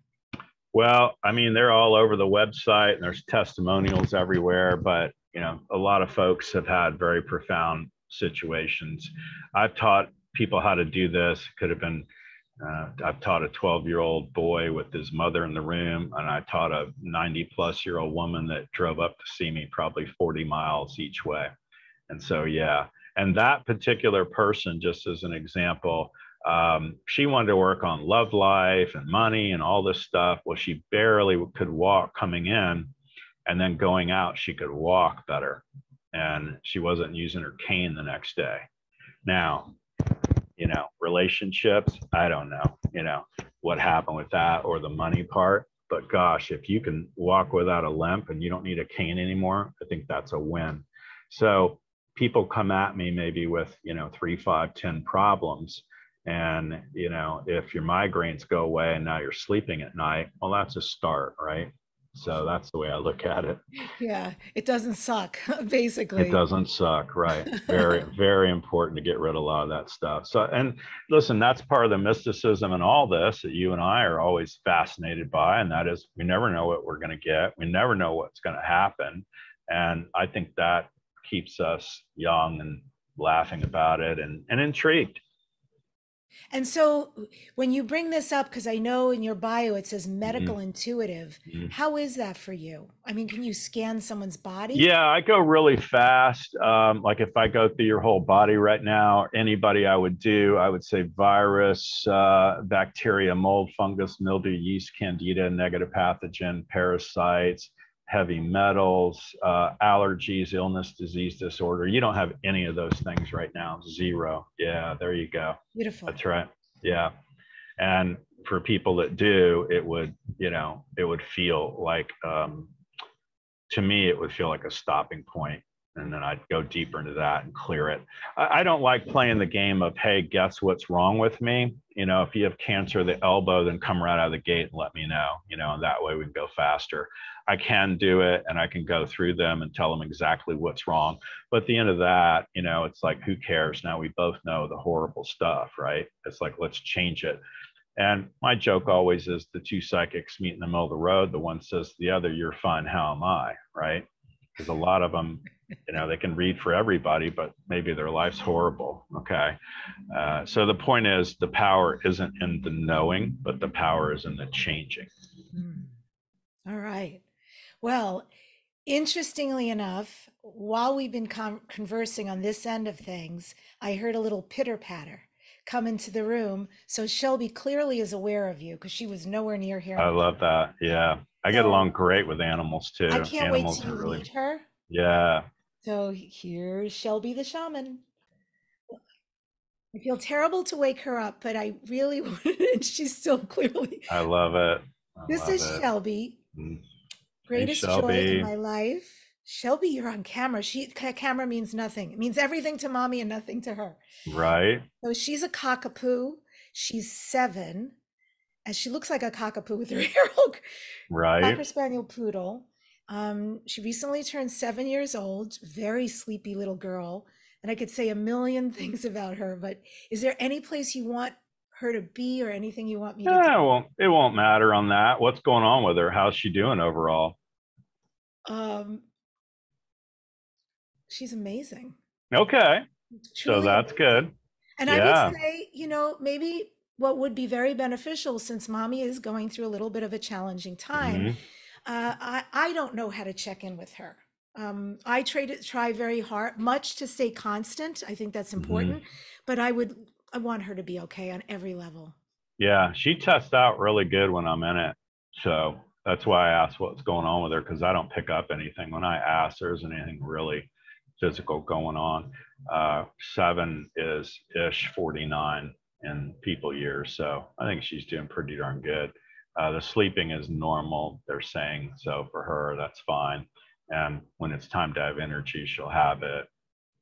Speaker 2: Well, I mean, they're all over the website and there's testimonials everywhere, but you know, a lot of folks have had very profound situations. I've taught people how to do this. It Could have been uh, I've taught a 12 year old boy with his mother in the room, and I taught a 90 plus year old woman that drove up to see me probably 40 miles each way. And so, yeah. And that particular person, just as an example, um, she wanted to work on love life and money and all this stuff. Well, she barely could walk coming in, and then going out, she could walk better. And she wasn't using her cane the next day. Now, you know relationships i don't know you know what happened with that or the money part but gosh if you can walk without a limp and you don't need a cane anymore i think that's a win so people come at me maybe with you know three five ten problems and you know if your migraines go away and now you're sleeping at night well that's a start right so that's the way I look at it.
Speaker 1: Yeah, it doesn't suck, basically.
Speaker 2: It doesn't suck, right? Very, very important to get rid of a lot of that stuff. So, and listen, that's part of the mysticism and all this that you and I are always fascinated by, and that is we never know what we're going to get. We never know what's going to happen. And I think that keeps us young and laughing about it and, and intrigued.
Speaker 1: And so when you bring this up, because I know in your bio it says medical intuitive,
Speaker 2: Mhm.
Speaker 1: how is that for you? I mean, can you scan someone's body?
Speaker 2: Yeah, I go really fast. Um, like if I go through your whole body right now, anybody I would do, I would say virus, uh, bacteria, mold, fungus, mildew, yeast, candida, negative pathogen, parasites, heavy metals, uh, allergies, illness, disease, disorder. You don't have any of those things right now. Zero. Yeah, there you go.
Speaker 1: Beautiful.
Speaker 2: That's right. Yeah. And for people that do, it would, you know, it would feel like, um, to me, it would feel like a stopping point, And then I'd go deeper into that and clear it. I, I don't like playing the game of, hey, guess what's wrong with me? You know, if you have cancer of the elbow, then come right out of the gate and let me know, you know, and that way we can go faster. I can do it and I can go through them and tell them exactly what's wrong. But at the end of that, you know, it's like, who cares? Now we both know the horrible stuff, right? It's like, let's change it. And my joke always is the two psychics meet in the middle of the road. The one says to the other, You're fine. How am I? Right? Because a lot of them, you know, they can read for everybody, but maybe their life's horrible. Okay. Uh, so the point is the power isn't in the knowing, but the power is in the changing.
Speaker 1: Hmm. All right. Well, interestingly enough, while we've been con- conversing on this end of things, I heard a little pitter patter come into the room. So Shelby clearly is aware of you because she was nowhere near here.
Speaker 2: I love that. Yeah. I get along great with animals too.
Speaker 1: I can't wait
Speaker 2: animals are
Speaker 1: you
Speaker 2: really,
Speaker 1: meet her.
Speaker 2: yeah.
Speaker 1: So here's Shelby the shaman. I feel terrible to wake her up, but I really wanted, and she's still clearly.
Speaker 2: I love it. I
Speaker 1: This
Speaker 2: love
Speaker 1: is
Speaker 2: it.
Speaker 1: Shelby,
Speaker 2: Mm.
Speaker 1: greatest joy
Speaker 2: Shelby.
Speaker 1: in my life. Shelby, you're on camera. She ca- camera means nothing. It means everything to mommy and nothing to her.
Speaker 2: Right.
Speaker 1: So she's a cockapoo. She's seven, and she looks like a cockapoo with her hair
Speaker 2: right.
Speaker 1: Cocker Spaniel poodle. Um, she recently turned seven years old, very sleepy little girl. And I could say a million things about her, but is there any place you want her to be or anything you want me to
Speaker 2: Yeah, it won't it won't matter on that. What's going on with her? How's she doing overall?
Speaker 1: Um, she's amazing.
Speaker 2: Okay. So that's
Speaker 1: amazing.
Speaker 2: good.
Speaker 1: And
Speaker 2: Yeah.
Speaker 1: I would say, you know, maybe what would be very beneficial since mommy is going through a little bit of a challenging time.
Speaker 2: Mhm.
Speaker 1: Uh, I, I don't know how to check in with her. Um, I try to try very hard, much to stay constant. I think that's
Speaker 2: Mhm.
Speaker 1: important, but I would, I want her to be okay on every level.
Speaker 2: Yeah, she tests out really good when I'm in it. So that's why I asked what's going on with her because I don't pick up anything. When I ask, there isn't anything really physical going on. Uh, seven is ish 49 in people years. So I think she's doing pretty darn good. Uh, the sleeping is normal, they're saying. So for her, that's fine. And when it's time to have energy, she'll have it,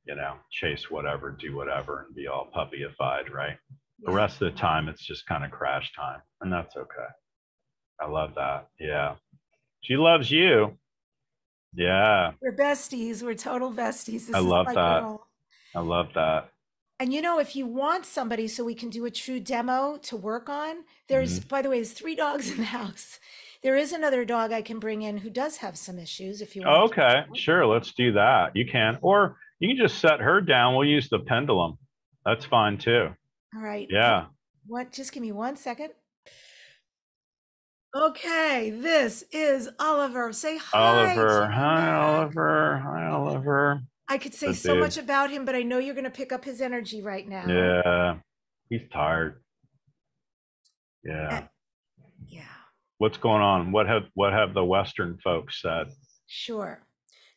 Speaker 2: you know, chase whatever, do whatever, and be all puppyified, right? The rest of the time, it's just kind of crash time, and that's okay. I love that. Yeah. She loves you. Yeah,
Speaker 1: We're besties. We're total besties. This
Speaker 2: I love that.
Speaker 1: girl.
Speaker 2: I love that.
Speaker 1: And you know, if you want somebody so we can do a true demo to work on, there's, mm-hmm. by the way, there's three dogs in the house. There is another dog I can bring in who does have some issues if you want. to.
Speaker 2: okay, sure. Let's do that. You can, or you can just set her down. We'll use the pendulum. That's fine too.
Speaker 1: All right.
Speaker 2: Yeah.
Speaker 1: What? Just give me one second. Okay, this is Oliver. Say hi.
Speaker 2: Oliver. Hi, Oliver. Hi, Oliver.
Speaker 1: I could say so much about him, but I know you're going to pick up his energy right now.
Speaker 2: Yeah. He's tired. Yeah.
Speaker 1: Yeah,
Speaker 2: What's going on? What have what have the Western folks said?
Speaker 1: sure.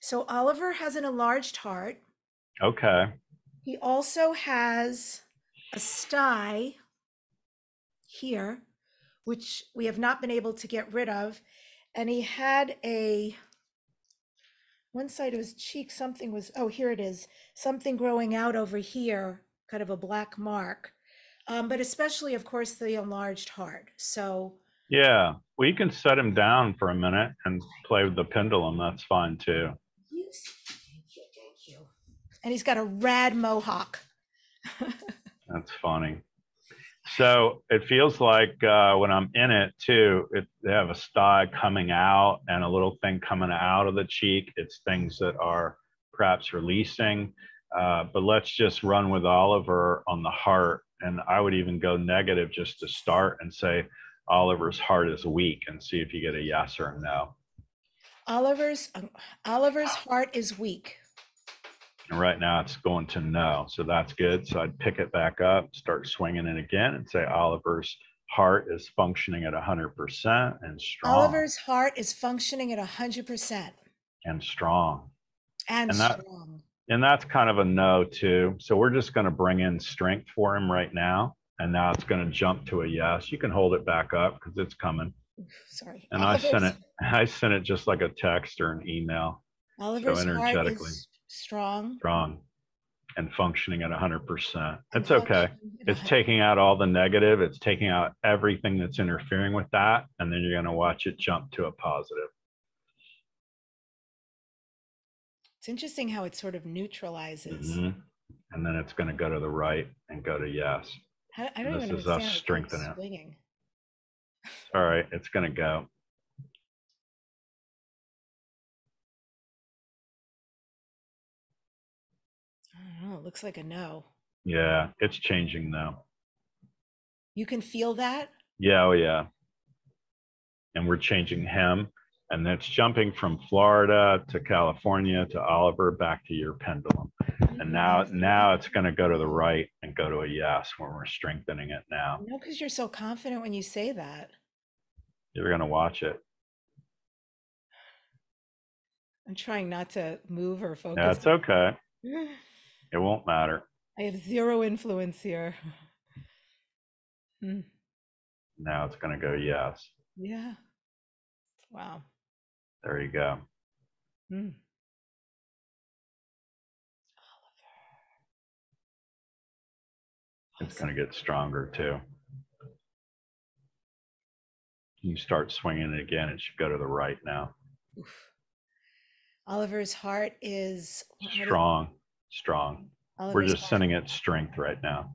Speaker 1: So Oliver has an enlarged heart.
Speaker 2: Okay.
Speaker 1: He also has a sty here, which we have not been able to get rid of. And he had a one side of his cheek, something was, oh, here it is, something growing out over here, kind of a black mark. Um, but especially, of course, the enlarged heart. So,
Speaker 2: Yeah. Well, you can set him down for a minute and play with the pendulum. That's fine too.
Speaker 1: yes, thank you, thank you. And he's got a rad mohawk.
Speaker 2: That's funny. So it feels like uh, when I'm in it too, it, they have a sty coming out and a little thing coming out of the cheek. It's things that are perhaps releasing. Uh, but let's just run with Oliver on the heart. And I would even go negative just to start and say Oliver's heart is weak and see if you get a yes or a no.
Speaker 1: Oliver's um, Oliver's heart is weak.
Speaker 2: And right now it's going to no. So that's good. So I'd pick it back up, start swinging it again, and say Oliver's heart is functioning at 100% and strong.
Speaker 1: Oliver's heart is functioning at 100%
Speaker 2: and strong.
Speaker 1: And,
Speaker 2: And that-
Speaker 1: strong.
Speaker 2: And that's kind of a no, too. So we're just going to bring in strength for him right now. And now it's going to jump to a yes. You can hold it back up because it's coming.
Speaker 1: Sorry.
Speaker 2: And I sent it, I sent it just like a text or an email,
Speaker 1: Oliver's heart
Speaker 2: energetically.
Speaker 1: is strong.
Speaker 2: strong and functioning at 100%.
Speaker 1: and
Speaker 2: It's okay. It's taking out all the negative. It's taking out everything that's interfering with that. And then you're going to watch it jump to a positive.
Speaker 1: It's interesting how it sort of neutralizes.
Speaker 2: Mhm. And then it's going to go to the right and go to yes.
Speaker 1: I, I don't
Speaker 2: This
Speaker 1: even
Speaker 2: is us
Speaker 1: understand. how it keeps
Speaker 2: strengthening it. All right. It's going to go.
Speaker 1: I. It looks like a no.
Speaker 2: Yeah. It's changing now.
Speaker 1: You can feel that.
Speaker 2: Yeah. Oh, yeah. And we're changing him. And that's jumping from Florida to California to Oliver back to your pendulum. Oh, and now, now it's going to go to the right and go to a yes when we're strengthening it now.
Speaker 1: No, because you're so confident when you say that.
Speaker 2: You're going to watch it.
Speaker 1: I'm trying not to move or focus.
Speaker 2: That's okay. It won't matter.
Speaker 1: I have zero influence here. Hmm.
Speaker 2: Now it's going to go yes.
Speaker 1: Yeah. Wow.
Speaker 2: There you go.
Speaker 1: Hmm.
Speaker 2: It's going to get stronger too. You start swinging it again. It should go to the right now.
Speaker 1: Oof. Oliver's heart is is-
Speaker 2: Strong, strong. We're just
Speaker 1: heart
Speaker 2: sending it strength right now.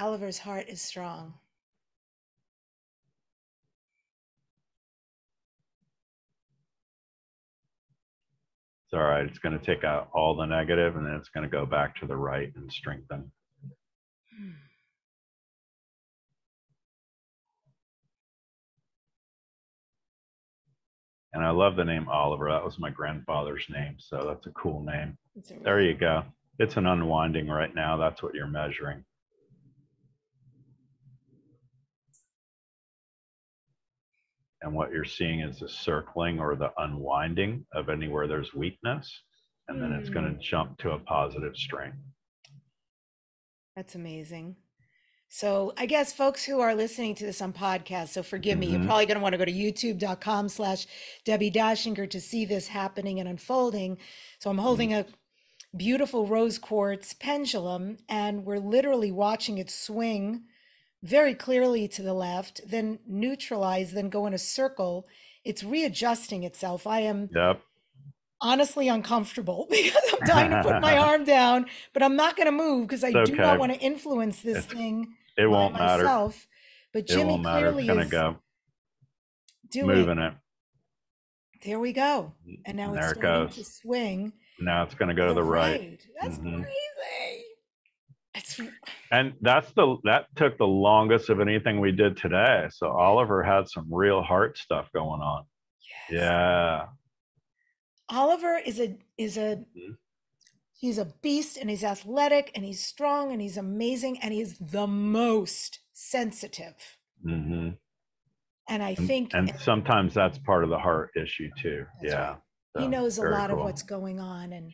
Speaker 1: Oliver's heart is strong.
Speaker 2: It's all right. It's going to take out all the negative and then it's going to go back to the right and strengthen.
Speaker 1: Hmm.
Speaker 2: And I love the name Oliver. That was my grandfather's name. So that's a cool name.
Speaker 1: A
Speaker 2: There you go. It's an unwinding right now. That's what you're measuring. And what you're seeing is the circling or the unwinding of anywhere there's weakness. And then it's going to jump to a positive strength.
Speaker 1: That's amazing. So I guess folks who are listening to this on podcast, so forgive me, you're
Speaker 2: Mhm.
Speaker 1: probably going to want to go to youtube.com slash Debbi Dachinger to see this happening and unfolding. So I'm holding a beautiful rose quartz pendulum and we're literally watching it swing very clearly to the left, then neutralize, then go in a circle. It's readjusting itself. I am
Speaker 2: Yep.
Speaker 1: honestly uncomfortable because I'm trying to put my arm down, but I'm not going to move because I
Speaker 2: It's
Speaker 1: do
Speaker 2: okay.
Speaker 1: not want to influence this
Speaker 2: It's-
Speaker 1: thing
Speaker 2: It won't matter.
Speaker 1: myself. But
Speaker 2: It
Speaker 1: Jimmy
Speaker 2: matter.
Speaker 1: Clearly
Speaker 2: going to
Speaker 1: is
Speaker 2: go
Speaker 1: doing.
Speaker 2: moving it.
Speaker 1: There we go. And now
Speaker 2: And
Speaker 1: it's
Speaker 2: there it
Speaker 1: starting to swing.
Speaker 2: Now it's going to go to the right.
Speaker 1: right. That's
Speaker 2: Mhm.
Speaker 1: crazy. It's
Speaker 2: And that's the that took the longest of anything we did today. So Oliver had some real heart stuff going on.
Speaker 1: yes.
Speaker 2: Yeah.
Speaker 1: Oliver is a is a
Speaker 2: Mhm.
Speaker 1: he's a beast and he's athletic and he's strong and he's amazing and he's the most sensitive.
Speaker 2: hmm
Speaker 1: And I think
Speaker 2: and sometimes that's part of the heart issue too. Yeah.
Speaker 1: right. He knows a lot of what's going on and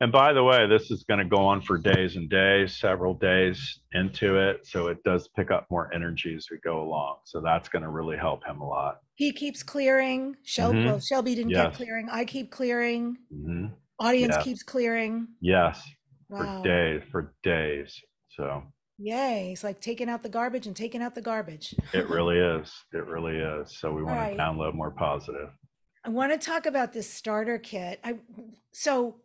Speaker 2: And by the way, this is going to go on for days and days, several days into it. So it does pick up more energy as we go along. So that's going to really help him a lot.
Speaker 1: he keeps clearing. Shelby,
Speaker 2: Mhm.
Speaker 1: well, Shelby didn't get clearing. I keep clearing.
Speaker 2: hmm
Speaker 1: Audience
Speaker 2: Yeah.
Speaker 1: keeps clearing.
Speaker 2: Yes.
Speaker 1: Wow.
Speaker 2: For days, for days. So
Speaker 1: Yay. It's like taking out the garbage and taking out the garbage.
Speaker 2: it really is. It really is. So we want
Speaker 1: Right.
Speaker 2: to download more positive.
Speaker 1: I want to talk about this starter kit. I so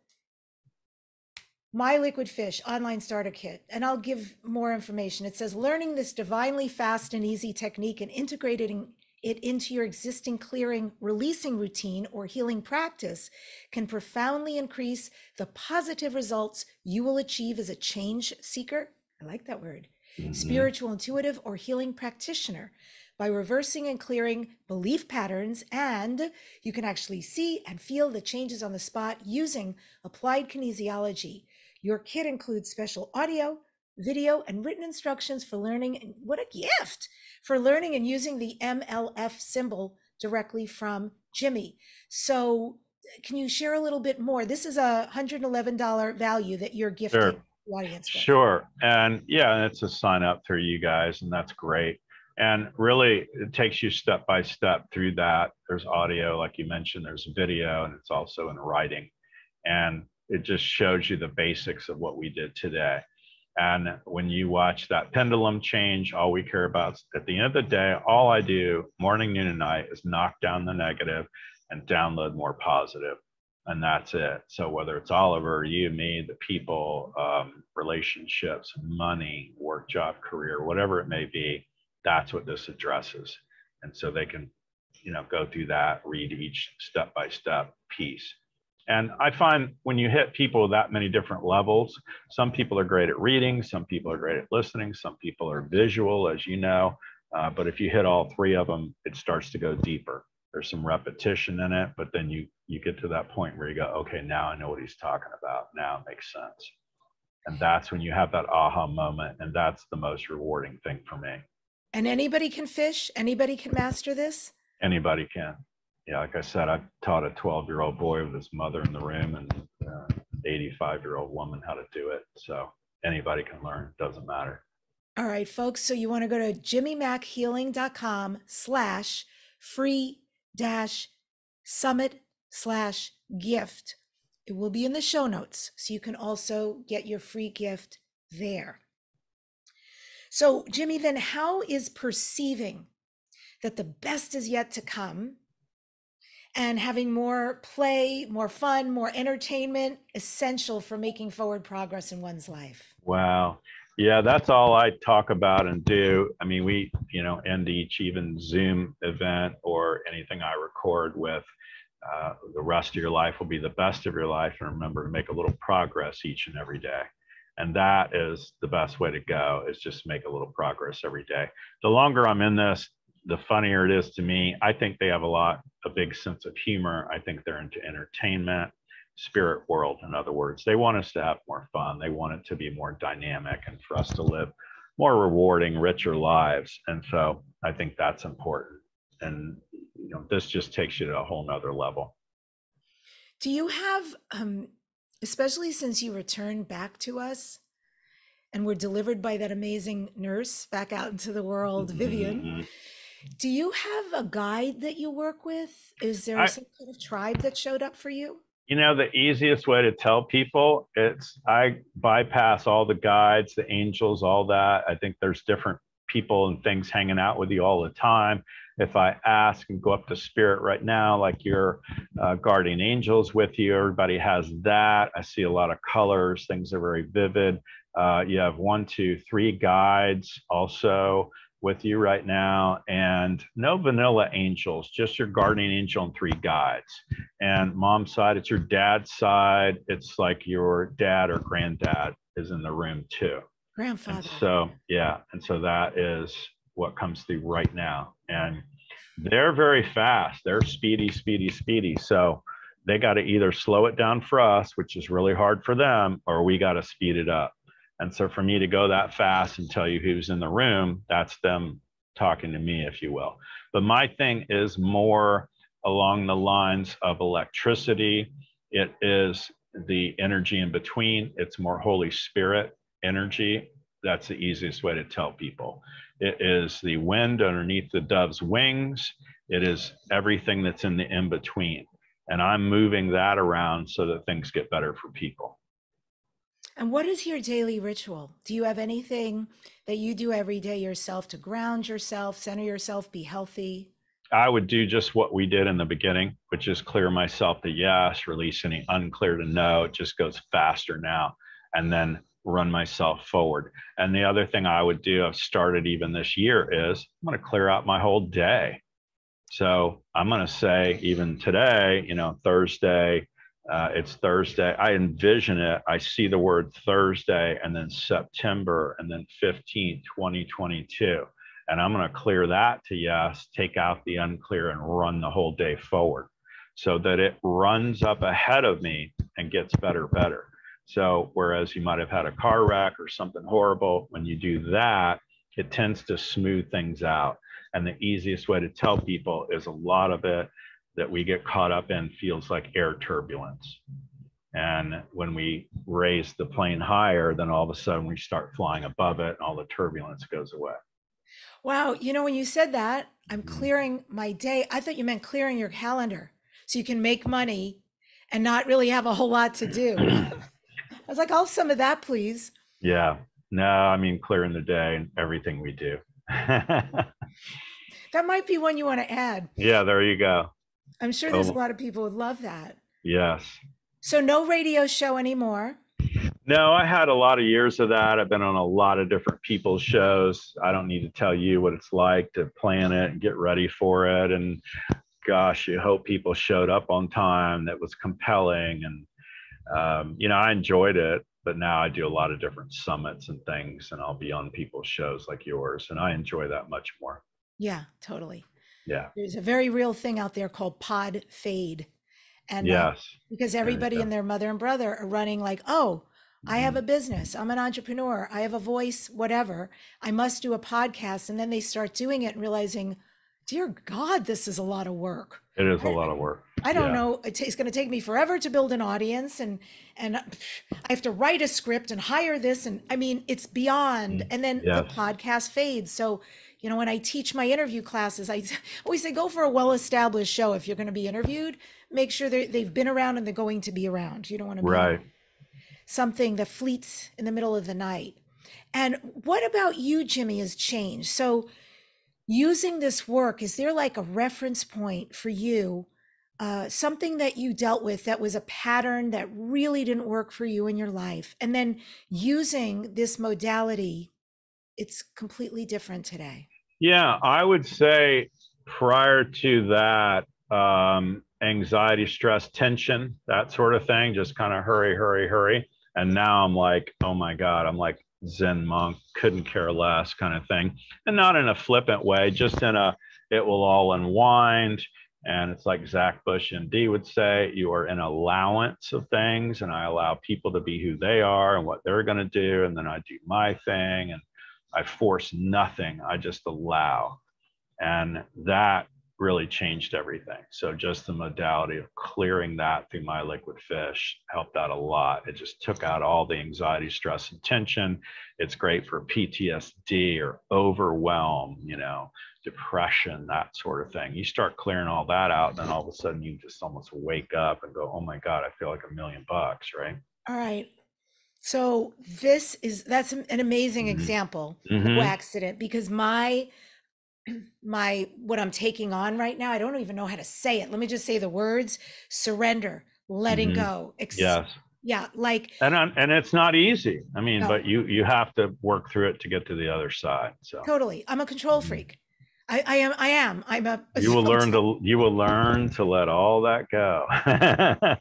Speaker 1: My Liquid Fish online starter kit, and I'll give more information. It says learning this divinely fast and easy technique and integrating it into your existing clearing releasing routine or healing practice can profoundly increase the positive results you will achieve as a change seeker. I like that word.
Speaker 2: Mhm.
Speaker 1: Spiritual intuitive or healing practitioner by reversing and clearing belief patterns and you can actually see and feel the changes on the spot using applied kinesiology. Your kit includes special audio, video, and written instructions for learning. And what a gift for learning and using the MLF symbol directly from Jimmy. So, can you share a little bit more? This is a $111 value that you're gifting
Speaker 2: Sure.
Speaker 1: audience with.
Speaker 2: Sure. And yeah, it's a sign up through you guys, and that's great. And really, it takes you step by step through that. There's audio, like you mentioned, there's video, and it's also in writing. And it just shows you the basics of what we did today. And when you watch that pendulum change, all we care about at the end of the day, all I do morning, noon, and night is knock down the negative and download more positive and that's it. So whether it's Oliver, you, me, the people, um, relationships, money, work, job, career, whatever it may be, that's what this addresses. And so they can, you know, go through that, read each step by step piece. And I find when you hit people that many different levels, some people are great at reading, some people are great at listening, some people are visual, as you know. Uh, but if you hit all three of them, it starts to go deeper there's some repetition in it but then you you get to that point where you go okay now i know what he's talking about now it makes sense and that's when you have that aha moment and that's the most rewarding thing for me
Speaker 1: And anybody can fish, anybody can master this.
Speaker 2: anybody can yeah like i said i taught a 12 year old boy with his mother in the room and uh, 85 year old woman how to do it so anybody can learn doesn't matter
Speaker 1: All right, folks. So you want to go to jimmymackhealing.com slash free dash summit slash gift. It will be in the show notes. So you can also get your free gift there. So, Jimmy, then how is perceiving that the best is yet to come and having more play, more fun, more entertainment essential for making forward progress in one's life?
Speaker 2: Wow. Yeah, that's all I talk about and do. I mean, we, you know, end each even Zoom event or anything I record with. Uh, the rest of your life will be the best of your life. And remember to make a little progress each and every day. And that is the best way to go is just make a little progress every day. The longer I'm in this, the funnier it is to me. I think they have a lot, a big sense of humor. I think they're into entertainment spirit world in other words they want us to have more fun they want it to be more dynamic and for us to live more rewarding richer lives and so i think that's important and you know this just takes you to a whole nother level
Speaker 1: Do you have, um, especially since you returned back to us and were delivered by that amazing nurse back out into the world, Vivian?
Speaker 2: Mhm.
Speaker 1: Do you have a guide that you work with? Is there
Speaker 2: I-
Speaker 1: some kind of tribe that showed up for you?
Speaker 2: you know the easiest way to tell people it's i bypass all the guides the angels all that i think there's different people and things hanging out with you all the time if i ask and go up to spirit right now like your uh, guardian angels with you everybody has that. I see a lot of colors things are very vivid. Uh, you have one two three guides also with you right now and no vanilla angels just your guardian angel and three guides. And mom's side it's your dad's side. It's like your dad or granddad is in the room too. And
Speaker 1: Grandfather.
Speaker 2: so yeah and so that is what comes through right now. And they're very fast. They're speedy speedy speedy. So they got to either slow it down for us which is really hard for them or we got to speed it up. And so for me to go that fast and tell you who's in the room that's them talking to me if you will. But my thing is more along the lines of electricity. It is the energy in between. It's more holy spirit energy that's the easiest way to tell people it is the wind underneath the dove's wings it is everything that's in the in between and i'm moving that around so that things get better for people
Speaker 1: And what is your daily ritual? Do you have anything that you do every day yourself to ground yourself, center yourself, be healthy?
Speaker 2: I would do just what we did in the beginning, which is clear myself to yes, release any unclear to no. It just goes faster now. and then run myself forward. And the other thing I would do, I've started even this year, is I'm going to clear out my whole day. So I'm going to say, even today, you know, Thursday, uh, it's Thursday. I envision it. I see the word Thursday and then September and then 15, 2022. And I'm going to clear that to yes, take out the unclear and run the whole day forward so that it runs up ahead of me and gets better, better. So, whereas you might have had a car wreck or something horrible, when you do that, it tends to smooth things out. And the easiest way to tell people is a lot of it that we get caught up in feels like air turbulence. And when we raise the plane higher, then all of a sudden we start flying above it and all the turbulence goes away.
Speaker 1: Wow. You know, when you said that, I'm
Speaker 2: Mhm.
Speaker 1: clearing my day. I thought you meant clearing your calendar so you can make money and not really have a whole lot to do. I was like, I'll have some of that, please.
Speaker 2: Yeah. No, I mean, clearing the day and everything we do.
Speaker 1: That might be one you want to add.
Speaker 2: yeah, there you go.
Speaker 1: I'm sure there's a
Speaker 2: Oh.
Speaker 1: lot of people would love that.
Speaker 2: Yes.
Speaker 1: So, no radio show anymore.
Speaker 2: No, I had a lot of years of that. I've been on a lot of different people's shows. I don't need to tell you what it's like to plan it and get ready for it. And gosh, you hope people showed up on time that was compelling. And, um, you know, I enjoyed it, but now I do a lot of different summits and things, and I'll be on people's shows like yours. And I enjoy that much more.
Speaker 1: Yeah, totally.
Speaker 2: Yeah.
Speaker 1: There's a very real thing out there called pod fade. And uh,
Speaker 2: Yes.
Speaker 1: because everybody and their mother and brother are running like, oh, I have
Speaker 2: Mhm.
Speaker 1: a business. I'm an entrepreneur. I have a voice, whatever. I must do a podcast. And then they start doing it and realizing, dear God, this is a lot of work.
Speaker 2: It is a lot of work.
Speaker 1: I don't
Speaker 2: Yeah.
Speaker 1: know. It's going to take me forever to build an audience, and and I have to write a script and hire this, and I mean, it's beyond.
Speaker 2: Mm,
Speaker 1: And then the podcast fades. So, you know, when I teach my interview classes, I always say go for a well-established show. If you're going to be interviewed, make sure they they've been around and they're going to be around. You don't want to be
Speaker 2: Right.
Speaker 1: something that fleets in the middle of the night. And what about you, Jimmy, has changed? So, using this work, is there like a reference point for you? Uh, something that you dealt with that was a pattern that really didn't work for you in your life. And then using this modality, it's completely different today.
Speaker 2: Yeah, I would say prior to that, um, anxiety, stress, tension, that sort of thing, just kind of hurry, hurry, hurry. And now I'm like, oh my God, I'm like Zen monk, couldn't care less kind of thing. And not in a flippant way, just in a, it will all unwind. And it's like Zach Bush MD would say, you are in allowance of things. And I allow people to be who they are and what they're going to do. And then I do my thing. And I force nothing. I just allow. And that really changed everything. So just the modality of clearing that through my liquid fish helped out a lot. It just took out all the anxiety, stress, and tension. It's great for PTSD or overwhelm, you know, depression, that sort of thing. You start clearing all that out, and then all of a sudden you just almost wake up and go, oh my God, I feel like a million bucks, right?
Speaker 1: All right. So this is that's an amazing
Speaker 2: Mhm.
Speaker 1: example
Speaker 2: Mhm.
Speaker 1: of accident because my my what I'm taking on right now, I don't even know how to say it. Let me just say the words surrender, letting
Speaker 2: Mhm.
Speaker 1: go. ex-
Speaker 2: Yes.
Speaker 1: Yeah, like
Speaker 2: and and it's not easy. I mean,
Speaker 1: No.
Speaker 2: but you you have to work through it to get to the other side. So
Speaker 1: totally. I'm a control
Speaker 2: Mhm.
Speaker 1: freak. I, I am I am. I'm a
Speaker 2: you will learn to you will learn to let all that go.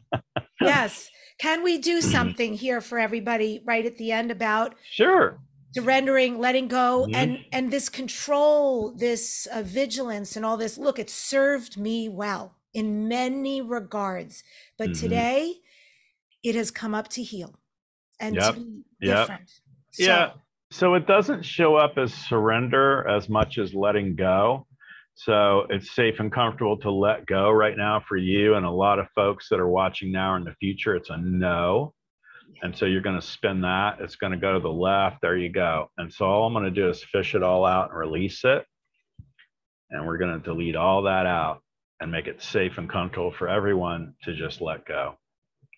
Speaker 1: Yes. Can we do
Speaker 2: Mhm.
Speaker 1: something here for everybody right at the end about
Speaker 2: sure.
Speaker 1: Surrendering letting go
Speaker 2: Mhm.
Speaker 1: and and this control this uh, vigilance and all this look it served me well in many regards but
Speaker 2: Mhm.
Speaker 1: today it has come up to heal and
Speaker 2: Yep.
Speaker 1: to be
Speaker 2: Yep.
Speaker 1: different So-
Speaker 2: Yeah. So it doesn't show up as surrender as much as letting go. So it's safe and comfortable to let go right now for you and a lot of folks that are watching now or in the future. It's a no. And so you're going to spin that. It's going to go to the left. There you go. And so all I'm going to do is fish it all out and release it. And we're going to delete all that out and make it safe and comfortable for everyone to just let go.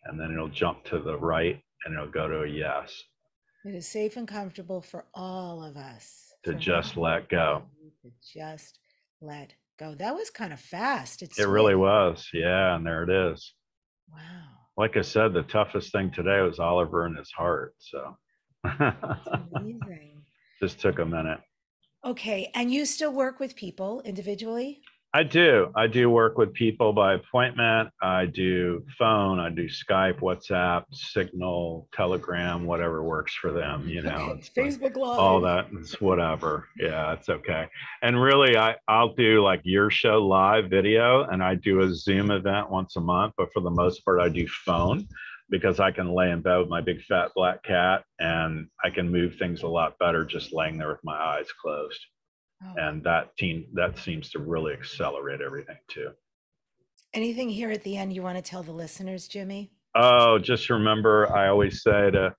Speaker 2: And then it'll jump to the right and it'll go to a yes.
Speaker 1: it is safe and comfortable for all of us
Speaker 2: To just let go.
Speaker 1: to just let go that was kind of fast it's
Speaker 2: It really was. Yeah. And there it is.
Speaker 1: wow
Speaker 2: like I said, the toughest thing today was Oliver and his heart. So
Speaker 1: Amazing.
Speaker 2: just took a minute.
Speaker 1: Okay. And you still work with people individually?
Speaker 2: I do. I do work with people by appointment. I do phone. I do Skype, WhatsApp, Signal, Telegram, whatever works for them. You know, it's like
Speaker 1: Facebook Live.
Speaker 2: all that. It's whatever. Yeah, it's okay. And really, I I'll do like your show live video, and I do a Zoom event once a month. But for the most part, I do phone because I can lay in bed with my big fat black cat, and I can move things a lot better just laying there with my eyes closed
Speaker 1: Oh.
Speaker 2: and that team that seems to really accelerate everything too.
Speaker 1: Anything here at the end you want to tell the listeners, Jimmy?
Speaker 2: oh just remember i always say to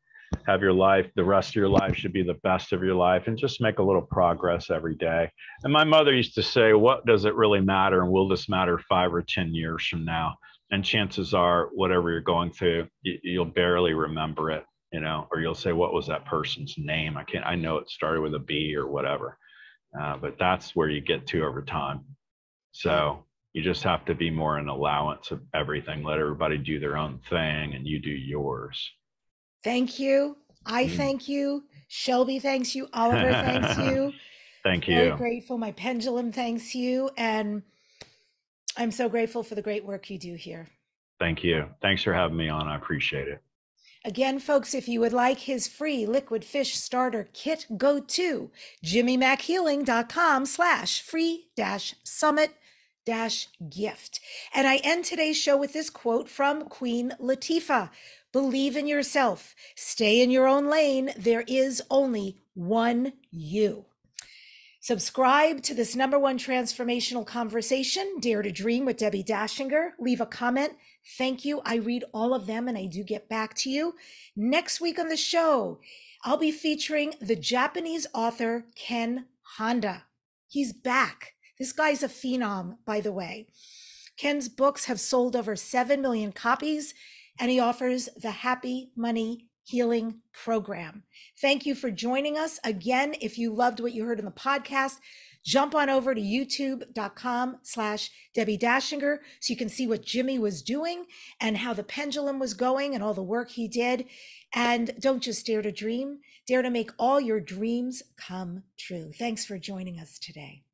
Speaker 2: have your life the rest of your life should be the best of your life and just make a little progress every day. And my mother used to say what does it really matter and will this matter five or ten years from now? And chances are whatever you're going through you, you'll barely remember it you know or you'll say what was that person's name? I can't i know it started with a b or whatever uh, but that's where you get to over time so you just have to be more an allowance of everything let everybody do their own thing and you do yours
Speaker 1: Thank you. I
Speaker 2: Mm.
Speaker 1: thank you. Shelby thanks you. Oliver thanks you.
Speaker 2: thank you.
Speaker 1: Very grateful. My pendulum thanks you. And I'm so grateful for the great work you do here.
Speaker 2: thank you thanks for having me on i appreciate it
Speaker 1: Again, folks, if you would like his free liquid fish starter kit, go to jimmymackhealing.com slash free dash summit dash gift. And I end today's show with this quote from Queen Latifah. Believe in yourself. Stay in your own lane. There is only one you. Subscribe to this number one transformational conversation, Dare to Dream with Debbi Dachinger. Leave a comment. Thank you. I read all of them and I do get back to you. Next week on the show, I'll be featuring the Japanese author Ken Honda. He's back. This guy's a phenom, by the way. Ken's books have sold over 7 million copies, and he offers the Happy Money Healing Program. Thank you for joining us. Again, if you loved what you heard in the podcast, jump on over to youtube.com slash Debbi Dachinger so you can see what Jimmy was doing and how the pendulum was going and all the work he did. And don't just dare to dream, dare to make all your dreams come true. Thanks for joining us today.